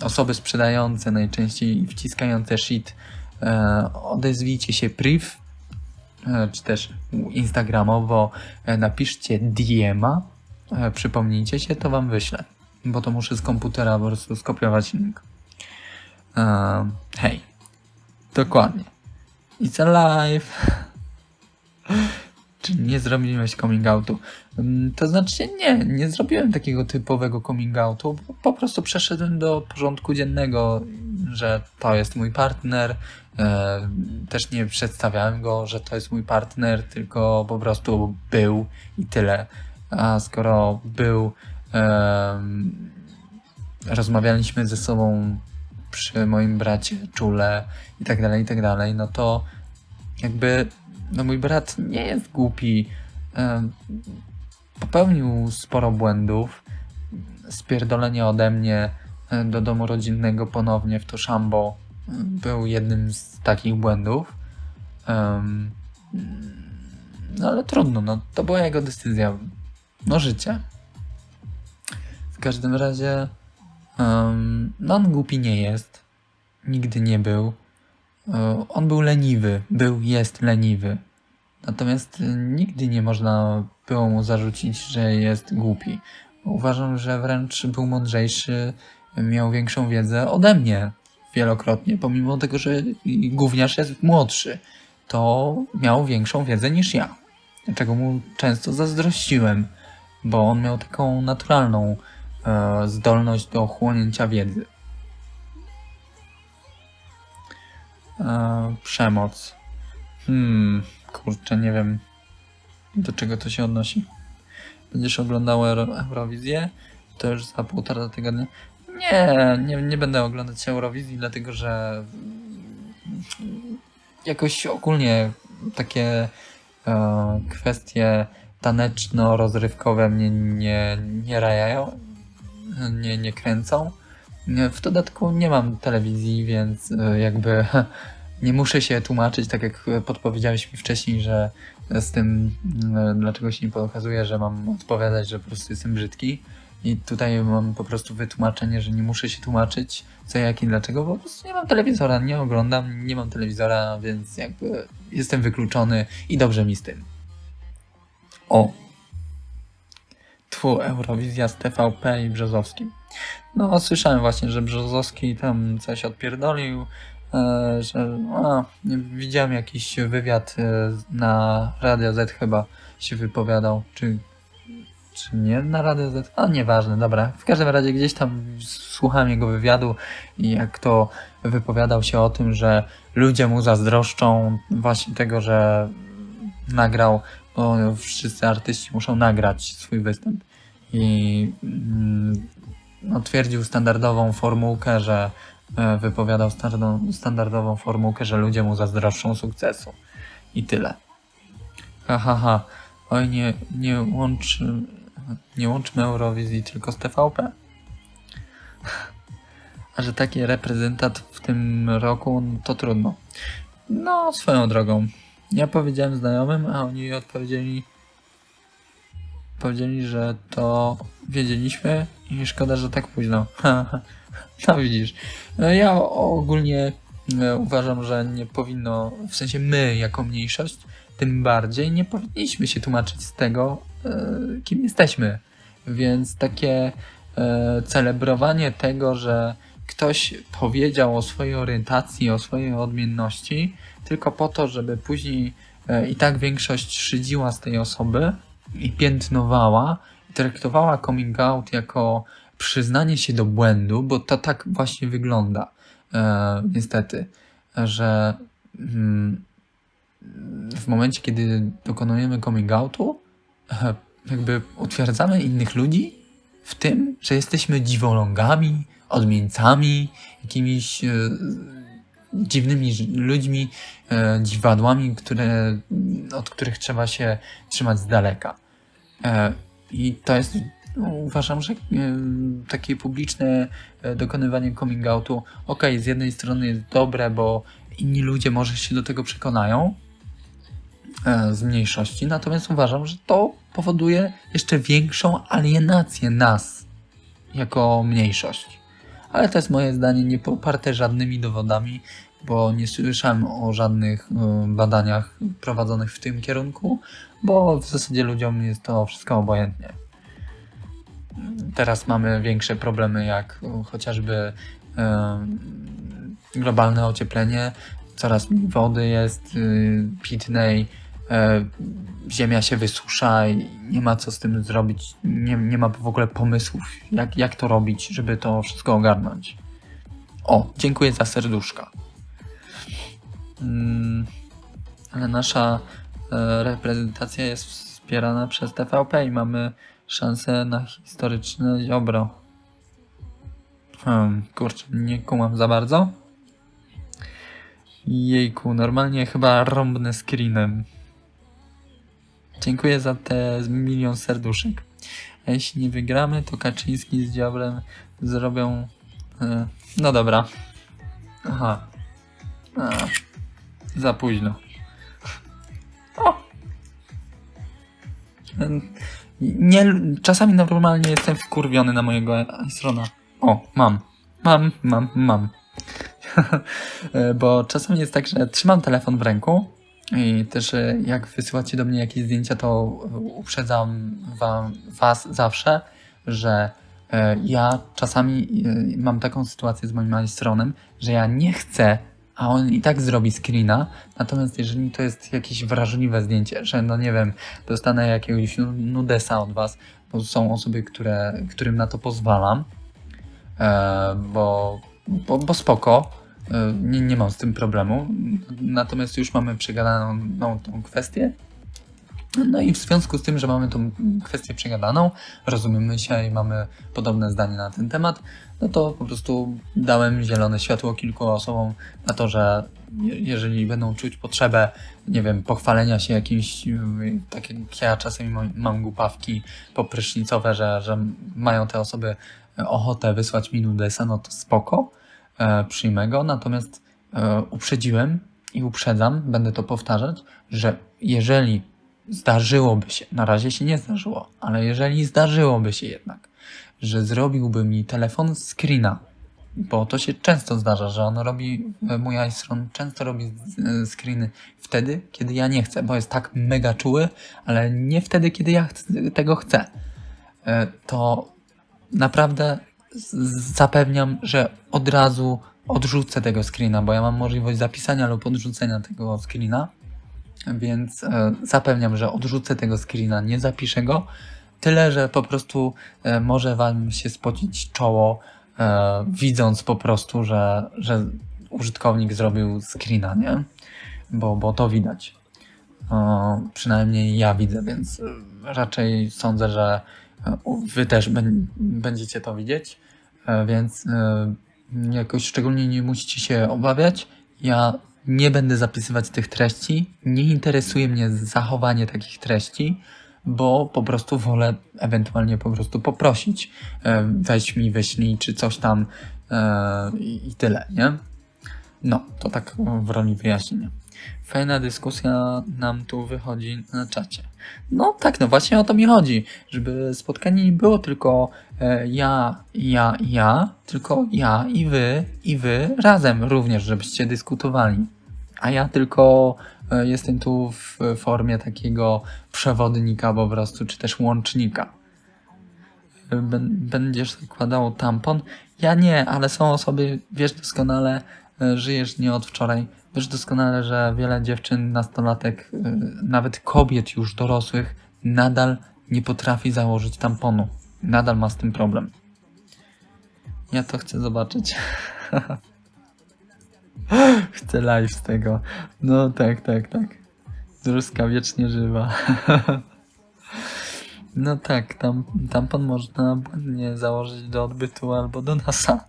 osoby sprzedające najczęściej wciskające shit, e, odezwijcie się priv, e, czy też instagramowo, e, napiszcie DM-a, e, przypomnijcie się, to wam wyślę, bo to muszę z komputera po prostu skopiować link. E, hej, dokładnie. It's alive. [laughs] Czy nie zrobiłeś coming outu? To znaczy nie, nie zrobiłem takiego typowego coming outu. Po prostu przeszedłem do porządku dziennego, że to jest mój partner. E, też nie przedstawiałem go, że to jest mój partner, tylko po prostu był i tyle. A skoro był, rozmawialiśmy ze sobą przy moim bracie czule i tak dalej, i tak dalej, no to jakby no mój brat nie jest głupi. Popełnił sporo błędów. Spierdolenie ode mnie e, do domu rodzinnego ponownie w to szambo e, był jednym z takich błędów. Em, No ale trudno, no to była jego decyzja. No życie. W każdym razie em, no on głupi nie jest. Nigdy nie był. E, On był leniwy, był, jest leniwy. Natomiast e, nigdy nie można było mu zarzucić, że jest głupi. Uważam, że wręcz był mądrzejszy, miał większą wiedzę ode mnie wielokrotnie, pomimo tego, że gówniarz jest młodszy. to miał większą wiedzę niż ja. Czego mu często zazdrościłem, bo on miał taką naturalną e, zdolność do chłonięcia wiedzy. E, przemoc. Hmm, kurczę, nie wiem do czego to się odnosi. Będziesz oglądał Euro Eurowizję? To już za półtora tygodnia. Nie, nie, nie będę oglądać Eurowizji, dlatego że jakoś ogólnie takie e, kwestie taneczno-rozrywkowe mnie nie, nie rajają, nie, nie kręcą. W dodatku nie mam telewizji, więc e, jakby [laughs] nie muszę się tłumaczyć, tak jak podpowiedziałeś mi wcześniej, że z tym, e, dlaczego się nie pokazuje, że mam odpowiadać, że po prostu jestem brzydki. I tutaj mam po prostu wytłumaczenie, że nie muszę się tłumaczyć, co, jak i dlaczego, bo po prostu nie mam telewizora, nie oglądam, nie mam telewizora, więc jakby jestem wykluczony i dobrze mi z tym. O! Tfu, Eurowizja z TVP i Brzozowskim. No, słyszałem właśnie, że Brzozowski tam coś odpierdolił, e, że a, widziałem jakiś wywiad e, na Radio Z chyba się wypowiadał, czy czy nie na Radio Z, a nieważne, dobra. W każdym razie gdzieś tam słuchałem jego wywiadu i jak to wypowiadał się o tym, że ludzie mu zazdroszczą właśnie tego, że nagrał, bo wszyscy artyści muszą nagrać swój występ. I mm, no, twierdził standardową formułkę, że e, wypowiadał standardową formułkę, że ludzie mu zazdroszczą sukcesu. I tyle. Ha, ha, ha. Oj, nie, nie łączy, nie łączmy Eurowizji tylko z TVP. [laughs] A że taki reprezentant w tym roku, no to trudno. No, swoją drogą. Ja powiedziałem znajomym, a oni odpowiedzieli powiedzieli, że to wiedzieliśmy i szkoda, że tak późno. [laughs] [laughs] no widzisz. No, ja ogólnie e, uważam, że nie powinno, w sensie my jako mniejszość, tym bardziej nie powinniśmy się tłumaczyć z tego, e, kim jesteśmy. Więc takie e, celebrowanie tego, że ktoś powiedział o swojej orientacji, o swojej odmienności, tylko po to, żeby później i tak większość szydziła z tej osoby, i piętnowała i traktowała coming out jako przyznanie się do błędu, bo to tak właśnie wygląda e, niestety, że mm, w momencie, kiedy dokonujemy coming outu, e, jakby utwierdzamy innych ludzi w tym, że jesteśmy dziwolągami, odmieńcami, jakimiś e, dziwnymi ludźmi, e, dziwadłami, które, od których trzeba się trzymać z daleka. E, I to jest, no, uważam, że e, takie publiczne e, dokonywanie coming outu, ok, z jednej strony jest dobre, bo inni ludzie może się do tego przekonają e, z mniejszości, natomiast uważam, że to powoduje jeszcze większą alienację nas jako mniejszość. Ale to jest moje zdanie, nie poparte żadnymi dowodami, bo nie słyszałem o żadnych badaniach prowadzonych w tym kierunku, bo w zasadzie ludziom jest to wszystko obojętnie. Teraz mamy większe problemy, jak chociażby e, globalne ocieplenie, coraz mniej wody jest e, pitnej, ziemia się wysusza i nie ma co z tym zrobić, nie, nie ma w ogóle pomysłów, jak, jak to robić, żeby to wszystko ogarnąć. O, dziękuję za serduszka. Mm, ale nasza e, reprezentacja jest wspierana przez TVP i mamy szansę na historyczne ziobro. Hmm, kurczę, nie kumam za bardzo. Jejku, normalnie chyba rąbnę screenem. Dziękuję za te milion serduszek. A jeśli nie wygramy, to Kaczyński z Diablem zrobią... E, no dobra. Aha. A. Za późno. Nie, czasami normalnie jestem wkurwiony na mojego strona. O, mam. Mam, mam, mam. [laughs] Bo czasami jest tak, że trzymam telefon w ręku i też e, jak wysyłacie do mnie jakieś zdjęcia, to uprzedzam wam, was zawsze, że e, ja czasami e, mam taką sytuację z moim majstronem, że ja nie chcę a on i tak zrobi screena. Natomiast jeżeli to jest jakieś wrażliwe zdjęcie, że no nie wiem, dostanę jakiegoś nudesa od was, bo są osoby, które, którym na to pozwalam, e, bo, bo, bo spoko, e, nie, nie mam z tym problemu. Natomiast już mamy przegadaną tą kwestię. No i w związku z tym, że mamy tą kwestię przegadaną, rozumiemy się i mamy podobne zdanie na ten temat, no to po prostu dałem zielone światło kilku osobom na to, że jeżeli będą czuć potrzebę, nie wiem, pochwalenia się jakimś, tak jak ja czasami mam głupawki poprysznicowe, że, że mają te osoby ochotę wysłać mi nudesa, no to spoko, e, przyjmę go, natomiast e, uprzedziłem i uprzedzam, będę to powtarzać, że jeżeli zdarzyłoby się, na razie się nie zdarzyło, ale jeżeli zdarzyłoby się jednak, że zrobiłby mi telefon screena, bo to się często zdarza, że on robi, e, mój iStron często robi e, screeny wtedy, kiedy ja nie chcę, bo jest tak mega czuły, ale nie wtedy, kiedy ja tego chcę. E, to naprawdę zapewniam, że od razu odrzucę tego screena, bo ja mam możliwość zapisania lub odrzucenia tego screena, więc zapewniam, że odrzucę tego screena, nie zapiszę go, Tyle, że po prostu e, może wam się spocić czoło, e, widząc po prostu, że, że użytkownik zrobił screena, nie? Bo, bo to widać. E, przynajmniej ja widzę, więc raczej sądzę, że wy też będziecie to widzieć, więc jakoś szczególnie nie musicie się obawiać. Ja nie będę zapisywać tych treści, nie interesuje mnie zachowanie takich treści bo po prostu wolę ewentualnie po prostu poprosić, e, weź mi, wyślij, czy coś tam e, i tyle, nie? No, to tak w roli wyjaśnienia. Fajna dyskusja nam tu wychodzi na czacie. No tak, no właśnie o to mi chodzi, żeby spotkanie nie było tylko e, ja, ja, ja, tylko ja i wy, i wy razem również, żebyście dyskutowali. A ja tylko E, jestem tu w formie takiego przewodnika po prostu, czy też łącznika. Będziesz zakładał tampon? Ja nie, ale są osoby, wiesz doskonale, e, żyjesz nie od wczoraj, wiesz doskonale, że wiele dziewczyn, nastolatek, e, nawet kobiet już dorosłych nadal nie potrafi założyć tamponu. Nadal ma z tym problem. Ja to chcę zobaczyć. [laughs] Chcę live z tego. No tak, tak, tak. Druska wiecznie żywa. [laughs] No tak, tam, tampon można błędnie założyć do odbytu albo do nosa.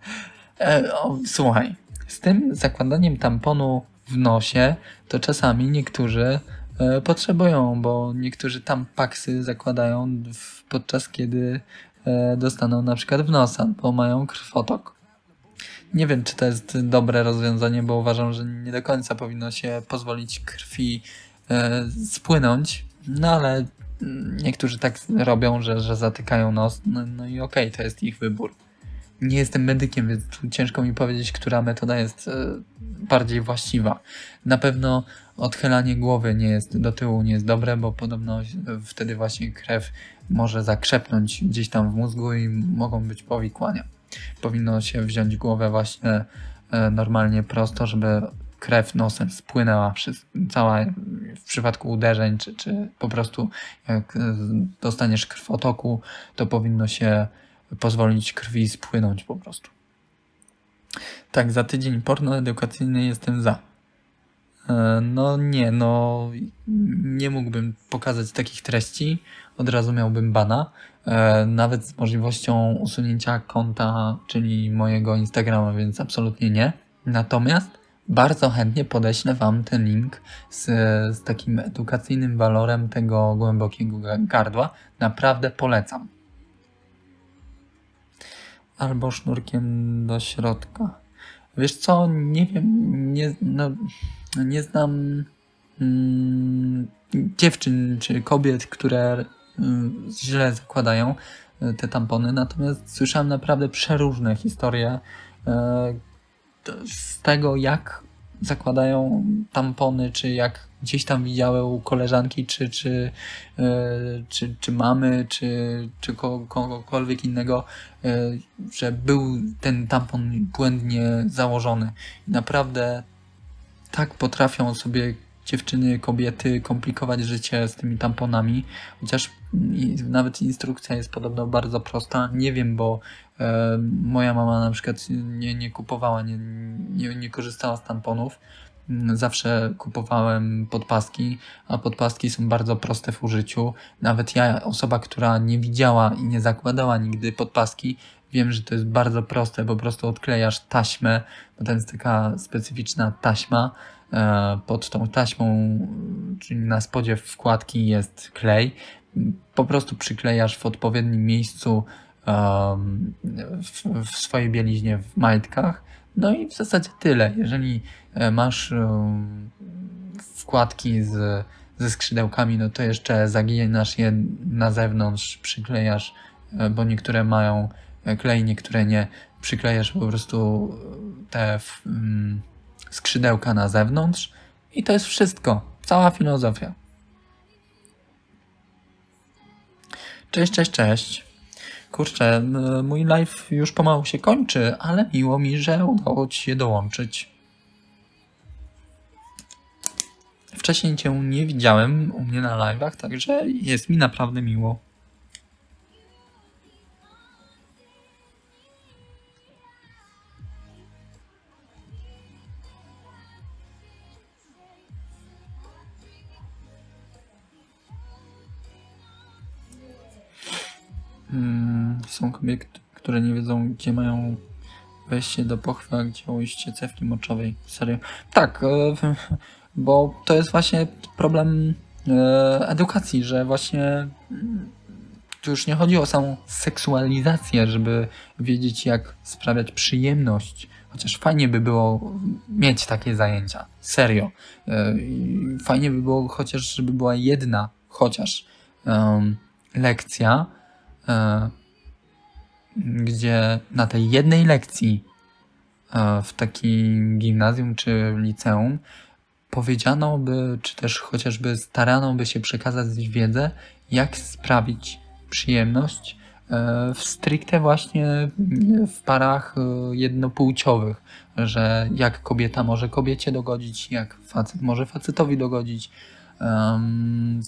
E, o, słuchaj, z tym zakładaniem tamponu w nosie, to czasami niektórzy e, potrzebują, bo niektórzy tampaksy zakładają w, podczas kiedy e, dostaną na przykład w nosa, bo mają krwotok. Nie wiem, czy to jest dobre rozwiązanie, bo uważam, że nie do końca powinno się pozwolić krwi e, spłynąć, no ale niektórzy tak robią, że, że zatykają nos, no, no i okej, okay, to jest ich wybór. Nie jestem medykiem, więc ciężko mi powiedzieć, która metoda jest e, bardziej właściwa. Na pewno odchylanie głowy nie jest do tyłu nie jest dobre, bo podobno wtedy właśnie krew może zakrzepnąć gdzieś tam w mózgu i mogą być powikłania powinno się wziąć głowę właśnie e, normalnie prosto, żeby krew nosem spłynęła przez cała, w przypadku uderzeń, czy, czy po prostu jak e, dostaniesz krwotoku, to powinno się pozwolić krwi spłynąć po prostu. Tak, za tydzień porno edukacyjny jestem za. E, no nie, no nie mógłbym pokazać takich treści, od razu miałbym bana, e, nawet z możliwością usunięcia konta, czyli mojego Instagrama, więc absolutnie nie. Natomiast bardzo chętnie podeślę Wam ten link z, z takim edukacyjnym walorem tego głębokiego gardła. Naprawdę polecam. Albo sznurkiem do środka. Wiesz co, nie wiem, nie, no, nie znam mm, dziewczyn czy kobiet, które Y, źle zakładają y, te tampony, natomiast słyszałem naprawdę przeróżne historie y, z tego, jak zakładają tampony, czy jak gdzieś tam widziały u koleżanki, czy, czy, czy, czy mamy, czy, czy kogokolwiek innego, że był ten tampon błędnie założony. I naprawdę tak potrafią sobie dziewczyny, kobiety komplikować życie z tymi tamponami, chociaż nawet instrukcja jest podobno bardzo prosta. Nie wiem, bo e, moja mama na przykład nie, nie kupowała, nie, nie, nie korzystała z tamponów. Zawsze kupowałem podpaski, a podpaski są bardzo proste w użyciu. Nawet ja, osoba, która nie widziała i nie zakładała nigdy podpaski, wiem, że to jest bardzo proste. Po prostu odklejasz taśmę, to jest taka specyficzna taśma E, pod tą taśmą, czyli na spodzie wkładki jest klej. Po prostu przyklejasz w odpowiednim miejscu w, swojej bieliźnie w majtkach. No i w zasadzie tyle. Jeżeli e, masz wkładki z, ze skrzydełkami, no to jeszcze zaginasz je na zewnątrz, przyklejasz, e, bo niektóre mają klej, niektóre nie. Przyklejasz po prostu te skrzydełka na zewnątrz i to jest wszystko. Cała filozofia. Cześć, cześć, cześć. Kurczę, mój live już pomału się kończy, ale miło mi, że udało Ci się dołączyć. Wcześniej Cię nie widziałem u mnie na live'ach, także jest mi naprawdę miło. Są kobiety, które nie wiedzą, gdzie mają wejście do pochwy, a gdzie ujście cewki moczowej. Serio. Tak, e, [laughs] bo to jest właśnie problem e, edukacji, że właśnie mm, tu już nie chodzi o samą seksualizację, żeby wiedzieć, jak sprawiać przyjemność. Chociaż fajnie by było mieć takie zajęcia. Serio. E, fajnie by było chociaż, żeby była jedna, chociaż um, lekcja, gdzie na tej jednej lekcji e, w takim gimnazjum czy liceum powiedziano by, czy też chociażby starano by się przekazać wiedzę, jak sprawić przyjemność e, w stricte właśnie w parach jednopłciowych, że jak kobieta może kobiecie dogodzić, jak facet może facetowi dogodzić,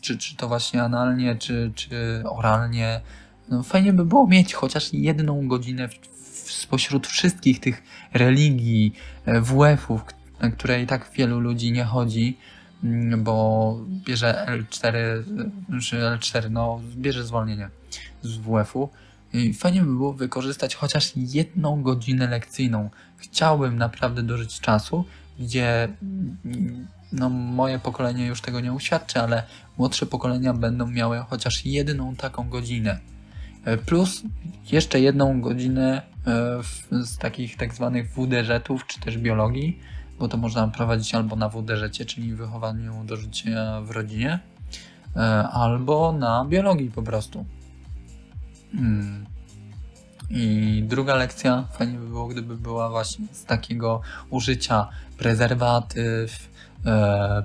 czy, czy to właśnie analnie, czy, czy oralnie, no, fajnie by było mieć chociaż jedną godzinę w, w, spośród wszystkich tych religii, e, WF-ów, na które i tak wielu ludzi nie chodzi, mm, bo bierze L4, czy L4, no bierze zwolnienie z WF-u. Fajnie by było wykorzystać chociaż jedną godzinę lekcyjną. Chciałbym naprawdę dożyć czasu, gdzie mm, no, moje pokolenie już tego nie uświadczy, ale młodsze pokolenia będą miały chociaż jedną taką godzinę plus jeszcze jedną godzinę e, z takich tak zwanych WDŻ-ów, czy też biologii, bo to można prowadzić albo na WDŻ, czyli wychowaniu do życia w rodzinie, e, albo na biologii po prostu. Hmm. I druga lekcja, fajnie by było, gdyby była właśnie z takiego użycia prezerwatyw,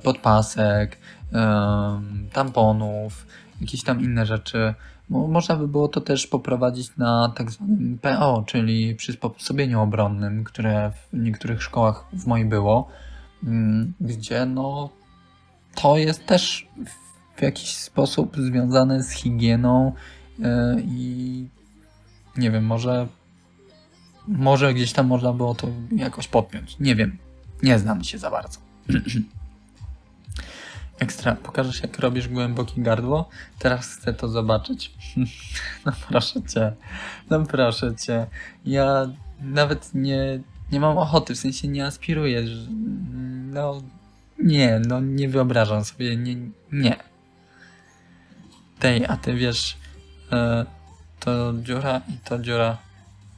podpasek, tamponów, jakieś tam inne rzeczy, można by było to też poprowadzić na tak zwanym PO, czyli przysposobieniu obronnym, które w niektórych szkołach w mojej było, mm, gdzie no to jest też w jakiś sposób związane z higieną e, i nie wiem, może może gdzieś tam można było to jakoś podpiąć. Nie wiem. Nie znam się za bardzo. [clears throat] Ekstra, pokażesz jak robisz głębokie gardło? Teraz chcę to zobaczyć. [laughs] no proszę cię, no proszę cię. Ja nawet nie, nie mam ochoty, w sensie nie aspiruję. No nie, no nie wyobrażam sobie, nie, nie. Tej, a ty wiesz, e, to dziura i to dziura.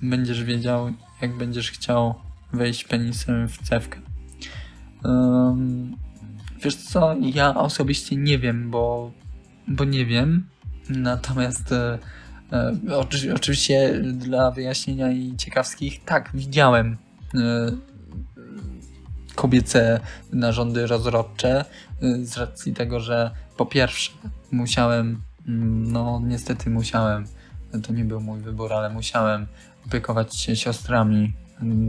Będziesz wiedział, jak będziesz chciał wejść penisem w cewkę. Um, Wiesz co, ja osobiście nie wiem, bo, bo nie wiem. Natomiast e, e, oczy, oczywiście dla wyjaśnienia i ciekawskich, tak, widziałem e, kobiece narządy rozrodcze e, z racji tego, że po pierwsze musiałem, mm, no niestety musiałem, to nie był mój wybór, ale musiałem opiekować się siostrami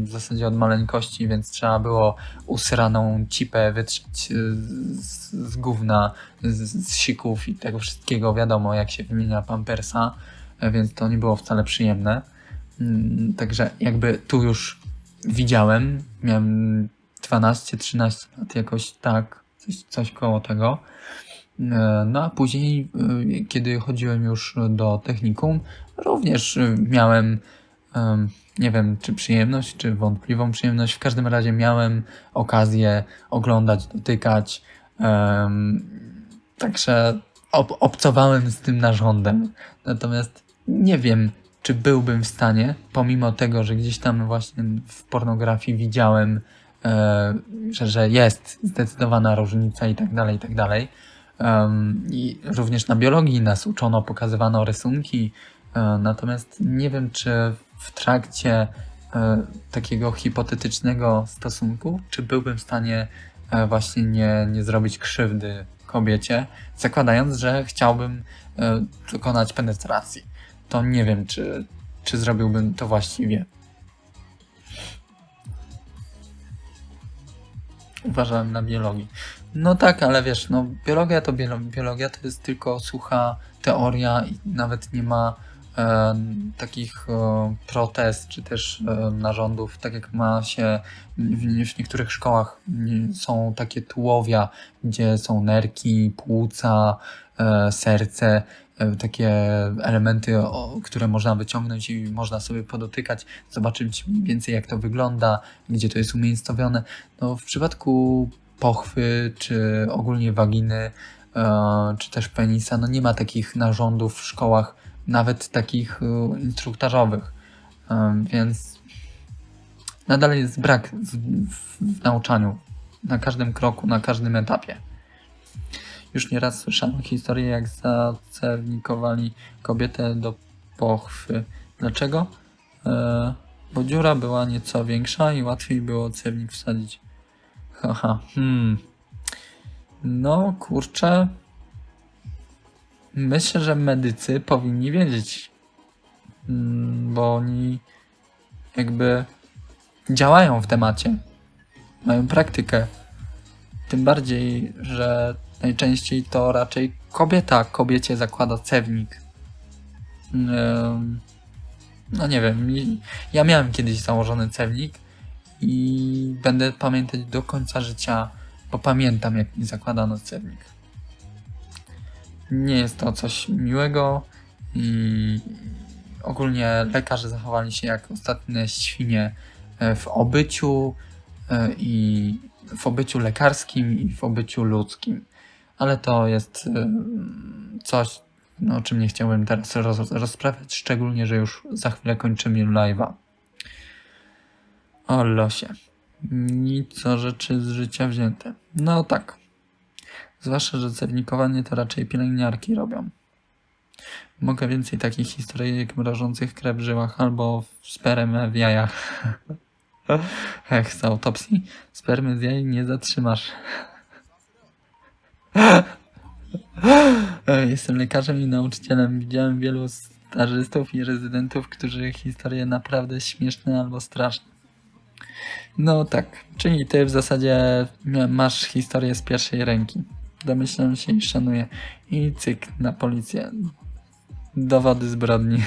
w zasadzie od maleńkości, więc trzeba było usraną cipę wytrzeć y, z, z gówna, z, z sików i tego wszystkiego. Wiadomo, jak się wymienia pampersa, e, więc to nie było wcale przyjemne. Mm, Także jakby tu już widziałem, miałem 12-13 lat jakoś tak, coś, coś koło tego. E, No a później, y, kiedy chodziłem już do technikum, również miałem, em, nie wiem czy przyjemność, czy wątpliwą przyjemność, w każdym razie miałem okazję oglądać, dotykać. em, Także ob obcowałem z tym narządem. Natomiast nie wiem, czy byłbym w stanie, pomimo tego, że gdzieś tam właśnie w pornografii widziałem, e, że, że jest zdecydowana różnica i tak dalej, i tak dalej. Em, I również na biologii nas uczono, pokazywano rysunki, e, natomiast nie wiem, czy w trakcie e, takiego hipotetycznego stosunku, czy byłbym w stanie e, właśnie nie, nie zrobić krzywdy kobiecie, zakładając, że chciałbym e, dokonać penetracji. To nie wiem, czy, czy zrobiłbym to właściwie. Uważałem na biologii. No tak, ale wiesz, no biologia to biolo- biologia to jest tylko sucha teoria i nawet nie ma takich e, protez czy też e, narządów, tak jak ma się w, niektórych szkołach są takie tułowia, gdzie są nerki, płuca, e, serce, e, takie elementy, które można wyciągnąć i można sobie podotykać, zobaczyć mniej więcej jak to wygląda, gdzie to jest umiejscowione. No, w przypadku pochwy, czy ogólnie waginy, e, czy też penisa, no nie ma takich narządów w szkołach, nawet takich e, instruktażowych, więc nadal jest brak w, w, nauczaniu na każdym kroku, na każdym etapie. Już nieraz słyszałem historię, jak zacewnikowali kobietę do pochwy. Dlaczego? E, bo dziura była nieco większa i łatwiej było cewnik wsadzić. Haha, hmm. No, kurczę. Myślę, że medycy powinni wiedzieć, Mm, bo oni jakby działają w temacie, mają praktykę. Tym bardziej, że najczęściej to raczej kobieta kobiecie zakłada cewnik. No nie wiem, ja miałem kiedyś założony cewnik i będę pamiętać do końca życia, bo pamiętam jak mi zakładano cewnik. Nie jest to coś miłego i ogólnie lekarze zachowali się jak ostatnie świnie e, w obyciu e, i w obyciu lekarskim i w obyciu ludzkim. Ale to jest e, coś, no, o czym nie chciałbym teraz roz, rozprawiać, szczególnie, że już za chwilę kończymy live'a. O losie. Nic o rzeczy z życia wzięte. No tak. Zwłaszcza, że cewnikowanie to raczej pielęgniarki robią. Mogę więcej takich historyjek mrożących krew w żyłach albo spermę w jajach. [laughs] Ech, z autopsji spermy z jaj nie zatrzymasz. [laughs] Jestem lekarzem i nauczycielem. Widziałem wielu stażystów i rezydentów, którzy historie naprawdę śmieszne albo straszne. No tak, czyli ty w zasadzie masz historię z pierwszej ręki. Domyślam się i szanuję. I cyk na policję. Dowody zbrodni.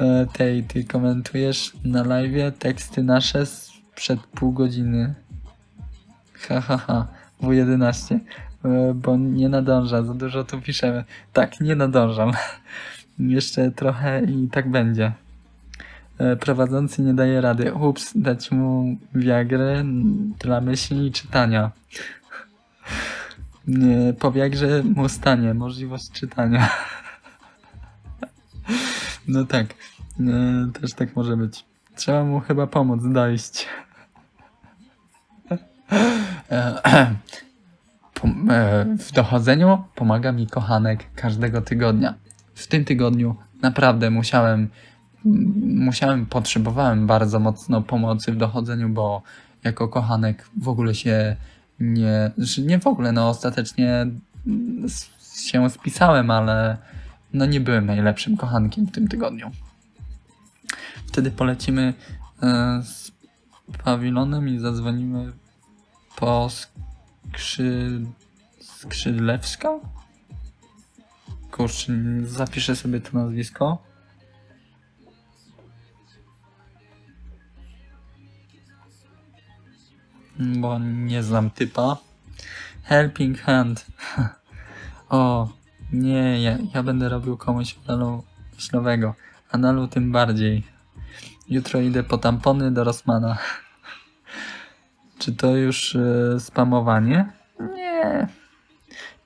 E, Tej, ty komentujesz na live teksty nasze sprzed pół godziny. Ha, ha, ha. W11. E, Bo nie nadąża, za dużo tu piszemy. Tak, nie nadążam. [laughs] Jeszcze trochę i tak będzie. E, Prowadzący nie daje rady. Ups, dać mu wiagrę dla myśli i czytania. Nie, po wiagrze mu stanie możliwość czytania. [laughs] No tak, e, też tak może być. Trzeba mu chyba pomóc dojść. [laughs] E, W dochodzeniu pomaga mi kochanek każdego tygodnia. W tym tygodniu naprawdę musiałem, musiałem, potrzebowałem bardzo mocno pomocy w dochodzeniu, bo jako kochanek w ogóle się nie, nie w ogóle, no ostatecznie się spisałem, ale no nie byłem najlepszym kochankiem w tym tygodniu. Wtedy polecimy e, z pawilonem i zadzwonimy po skrzy... Skrzydlewska? Kurczę, zapiszę sobie to nazwisko. Bo nie znam typa. Helping Hand. [laughs] o, nie, ja, ja będę robił komuś planu myślowego. Analu tym bardziej. Jutro idę po tampony do Rossmana. [laughs] Czy to już y, spamowanie? Nie.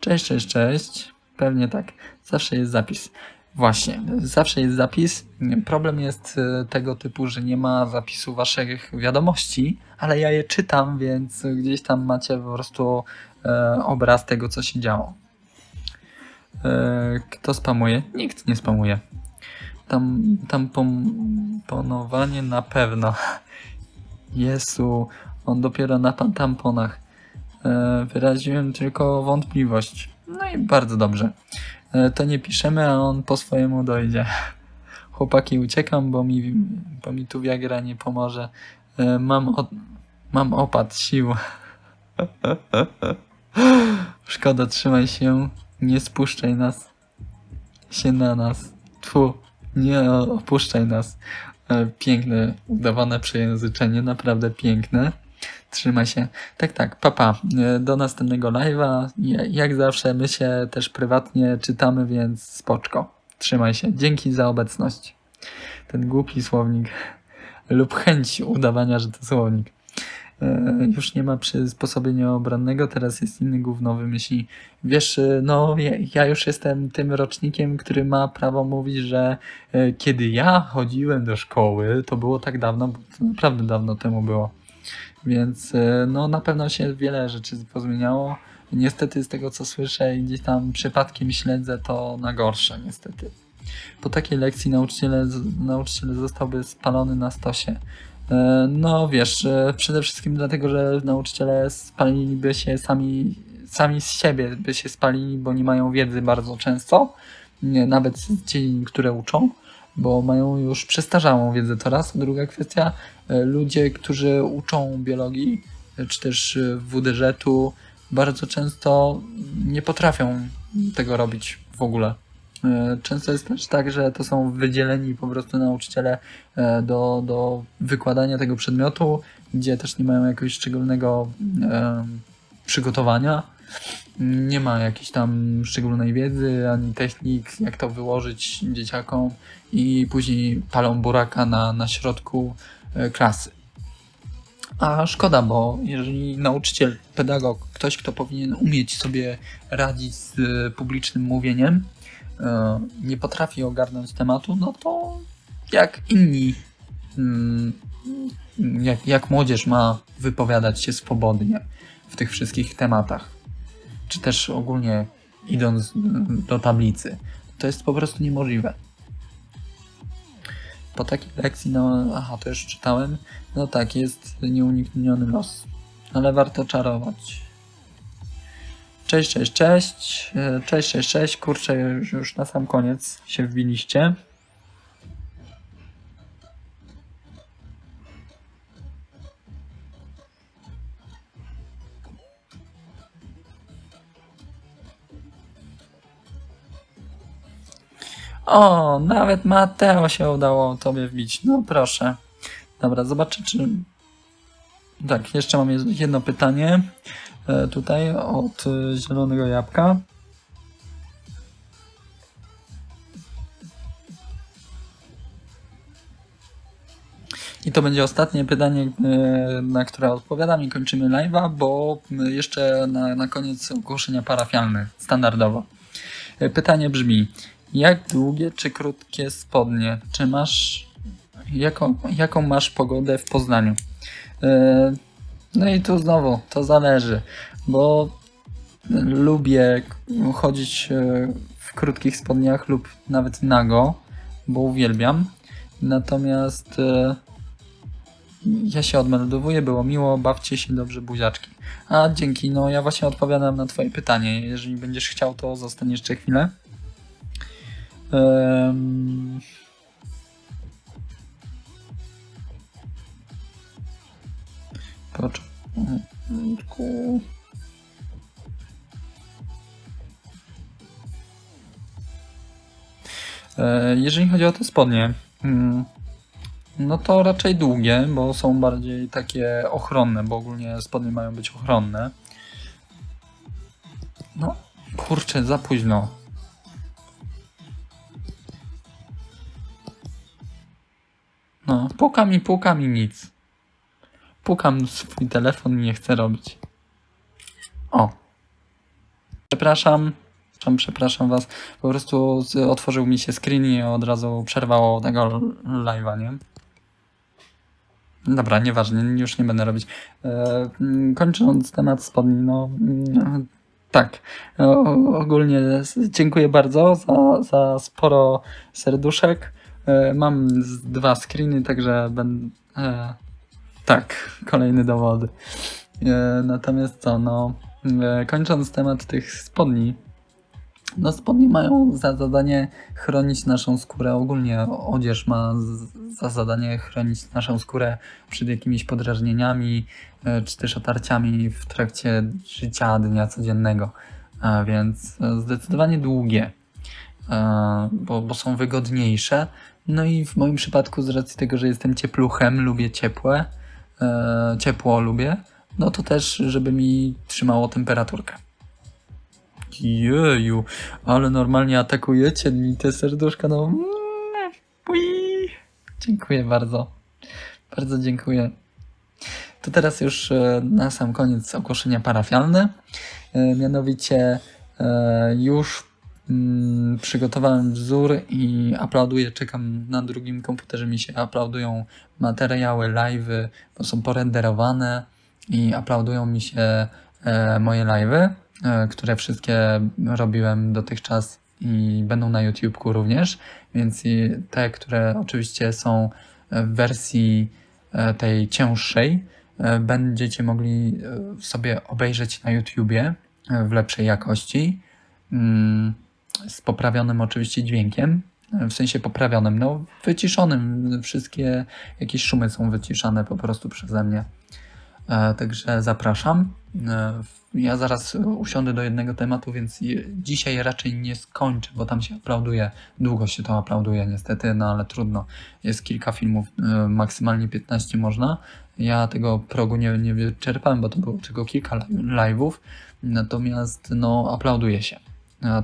Cześć, cześć, cześć. Pewnie tak. Zawsze jest zapis. Właśnie, zawsze jest zapis. Problem jest y, tego typu, że nie ma zapisu waszych wiadomości, ale ja je czytam, więc gdzieś tam macie po prostu e, obraz tego, co się działo. E, kto spamuje? Nikt nie spamuje. Tam, tam pomponowanie na pewno. Jezu, on dopiero na tamponach. E, wyraziłem tylko wątpliwość. No i bardzo dobrze. E, to nie piszemy, a on po swojemu dojdzie. Chłopaki, uciekam, bo mi, bo mi tu Viagra nie pomoże. E, mam, od, mam opad sił. [laughs] Szkoda, trzymaj się. Nie spuszczaj nas. Się na nas. Tfu, nie opuszczaj nas. E, piękne, udawane przejęzyczenie, naprawdę piękne. Trzymaj się. Tak, tak, papa. E, do następnego live'a. Jak zawsze my się też prywatnie czytamy, więc spoczko. Trzymaj się. Dzięki za obecność. Ten głupi słownik lub chęć udawania, że to słownik. E, już nie ma przysposobienia obronnego, teraz jest inny gównowy myśli. Wiesz, e, no ja już jestem tym rocznikiem, który ma prawo mówić, że kiedy ja chodziłem do szkoły, to było tak dawno, bo to naprawdę dawno temu było więc e, no na pewno się wiele rzeczy pozmieniało. Niestety z tego co słyszę i gdzieś tam przypadkiem śledzę to na gorsze niestety. Po takiej lekcji nauczyciele, nauczyciel zostałby spalony na stosie. E, no wiesz, e, przede wszystkim dlatego, że nauczyciele spaliliby się sami, sami z siebie, by się spalili, bo nie mają wiedzy bardzo często, nawet z dziedzin, które uczą bo mają już przestarzałą wiedzę to raz. Druga kwestia, e, ludzie, którzy uczą biologii, czy też WDŻ-u, bardzo często nie potrafią tego robić w ogóle. Często jest też tak, że to są wydzieleni po prostu nauczyciele do, do wykładania tego przedmiotu, gdzie też nie mają jakiegoś szczególnego e, przygotowania nie ma jakiejś tam szczególnej wiedzy ani technik, jak to wyłożyć dzieciakom i później palą buraka na, na środku e, klasy. A szkoda, bo jeżeli nauczyciel, pedagog, ktoś, kto powinien umieć sobie radzić z e, publicznym mówieniem, e, nie potrafi ogarnąć tematu, no to jak inni, mm, jak, jak młodzież ma wypowiadać się swobodnie w tych wszystkich tematach czy też ogólnie idąc do tablicy. To jest po prostu niemożliwe. Po takiej lekcji, no, aha, to już czytałem, no tak, jest nieunikniony los, ale warto czarować. Cześć, cześć, cześć, cześć, cześć, cześć, kurczę, już, już na sam koniec się wbiliście. O, nawet Mateo się udało tobie wbić. No proszę. Dobra, zobaczę, czy... Tak, jeszcze mam jedno pytanie e, tutaj od e, Zielonego Jabłka. I to będzie ostatnie pytanie, e, na które odpowiadam i kończymy live'a, bo jeszcze na, na koniec ogłoszenia parafialne, standardowo. Pytanie brzmi, jak długie czy krótkie spodnie? Czy masz. Jaką, jaką masz pogodę w Poznaniu? E, no i tu znowu, to zależy, bo lubię chodzić e, w krótkich spodniach lub nawet nago, bo uwielbiam. Natomiast e, ja się odmeldowuję, było miło, bawcie się dobrze, buziaczki. A dzięki, no ja właśnie odpowiadam na twoje pytanie. Jeżeli będziesz chciał, to zostań jeszcze chwilę. Początku. E, Jeżeli chodzi o te spodnie, mm, no to raczej długie, bo są bardziej takie ochronne, bo ogólnie spodnie mają być ochronne. No, kurczę, za późno. No, pukam i pukam i nic. Pukam swój telefon i nie chcę robić. O. Przepraszam. Przepraszam, was. Po prostu otworzył mi się screen i od razu przerwało tego live'a, nie? Dobra, nieważne, już nie będę robić. E, kończąc temat spodni, no mm, tak. O, ogólnie dziękuję bardzo za, za sporo serduszek. E, mam dwa screeny, także będę. Tak, kolejny dowody. E, natomiast co, no, e, kończąc temat tych spodni, no spodnie mają za zadanie chronić naszą skórę. Ogólnie odzież ma za zadanie chronić naszą skórę przed jakimiś podrażnieniami e, czy też otarciami w trakcie życia dnia codziennego. Więc zdecydowanie długie, bo, bo są wygodniejsze. No i w moim przypadku z racji tego, że jestem ciepluchem, lubię ciepłe, ciepło lubię, no to też, żeby mi trzymało temperaturkę. Jeju, ale normalnie atakujecie mi te serduszka, no. Mm. Dziękuję bardzo. Bardzo dziękuję. To teraz już e, na sam koniec ogłoszenia parafialne. E, Mianowicie e, już mm, przygotowałem wzór i uploaduję. Czekam na drugim komputerze mi się uploadują materiały, live'y, bo są porenderowane i uploadują mi się e, moje live'y, e, które wszystkie robiłem dotychczas i będą na YouTubeku również, więc te, które oczywiście są w wersji e, tej cięższej, e, będziecie mogli e, sobie obejrzeć na YouTubie e, w lepszej jakości, mm, z poprawionym oczywiście dźwiękiem, w sensie poprawionym, no wyciszonym, wszystkie jakieś szumy są wyciszane po prostu przeze mnie. E, Także zapraszam. E, Ja zaraz usiądę do jednego tematu, więc dzisiaj raczej nie skończę, bo tam się aplauduje. Długo się to aplauduje niestety, no ale trudno. Jest kilka filmów, e, maksymalnie 15 można. Ja tego progu nie, nie wyczerpałem, bo to było tylko kilka li- live'ów. Natomiast no aplauduje się.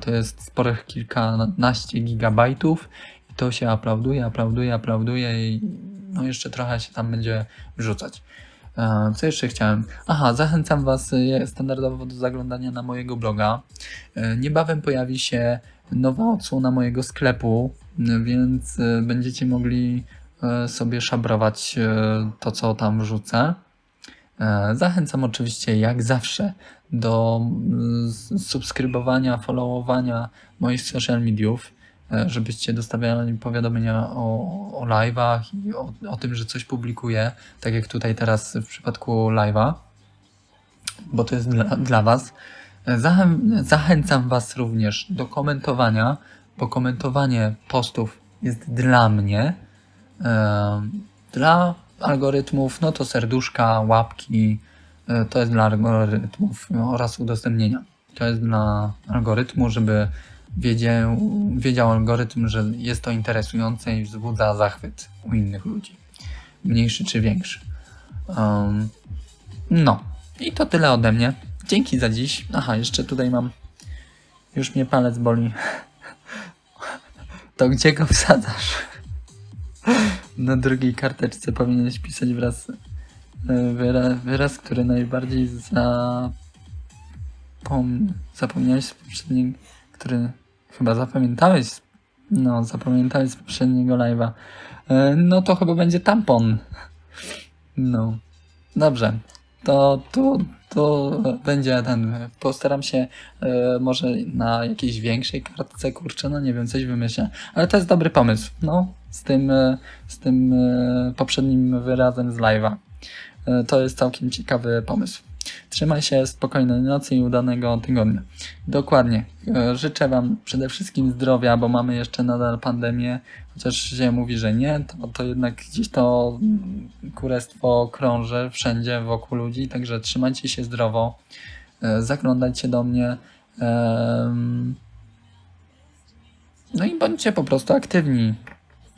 To jest sporych kilkanaście gigabajtów i to się aplauduje, aplauduje, aplauduje i no jeszcze trochę się tam będzie wrzucać. E, Co jeszcze chciałem? Aha, zachęcam Was standardowo do zaglądania na mojego bloga. E, Niebawem pojawi się nowa odsłona mojego sklepu, więc e, będziecie mogli sobie szabrować to, co tam wrzucę. Zachęcam oczywiście, jak zawsze, do subskrybowania, followowania moich social mediów, e, żebyście dostawiali powiadomienia o, o live'ach i o, o tym, że coś publikuję, tak jak tutaj teraz w przypadku live'a, bo to jest dla, dla Was. E, Zachę, zachęcam Was również do komentowania, bo komentowanie postów jest dla mnie, e, dla algorytmów, no to serduszka, łapki, to jest dla algorytmów oraz udostępnienia. To jest dla algorytmu, żeby wiedział, wiedział algorytm, że jest to interesujące i wzbudza zachwyt u innych ludzi. Mniejszy czy większy. Um, no. I to tyle ode mnie. Dzięki za dziś. Aha, jeszcze tutaj mam. Już mnie palec boli. [laughs] To gdzie go wsadzasz? [laughs] Na drugiej karteczce powinieneś pisać wraz e, wyra, wyraz, który najbardziej zapom... zapomniałeś z poprzedniego, który chyba zapamiętałeś, no zapamiętałeś z poprzedniego live'a. E, No to chyba będzie tampon. No. Dobrze. To, to, to będzie ten. Postaram się e, może na jakiejś większej kartce, kurczę, no nie wiem, coś wymyślę. Ale to jest dobry pomysł. No, z tym, e, z tym e, poprzednim wyrazem z live'a. To jest całkiem ciekawy pomysł. Trzymaj się, spokojnej nocy i udanego tygodnia. Dokładnie. E, Życzę Wam przede wszystkim zdrowia, bo mamy jeszcze nadal pandemię. Chociaż się mówi, że nie, to, to jednak gdzieś to mm, kurestwo krąży wszędzie wokół ludzi, także trzymajcie się zdrowo. E, Zaglądajcie do mnie. No i bądźcie po prostu aktywni.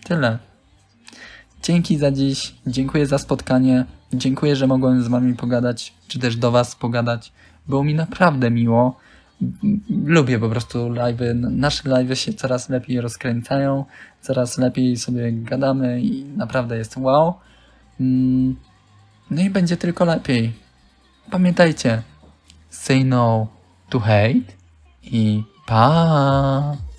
Tyle. Dzięki za dziś, dziękuję za spotkanie, dziękuję, że mogłem z wami pogadać, czy też do was pogadać. Było mi naprawdę miło. Lubię po prostu live'y. Nasze live'y się coraz lepiej rozkręcają, coraz lepiej sobie gadamy i naprawdę jest wow. Mm, No i będzie tylko lepiej. Pamiętajcie, say no to hate i pa!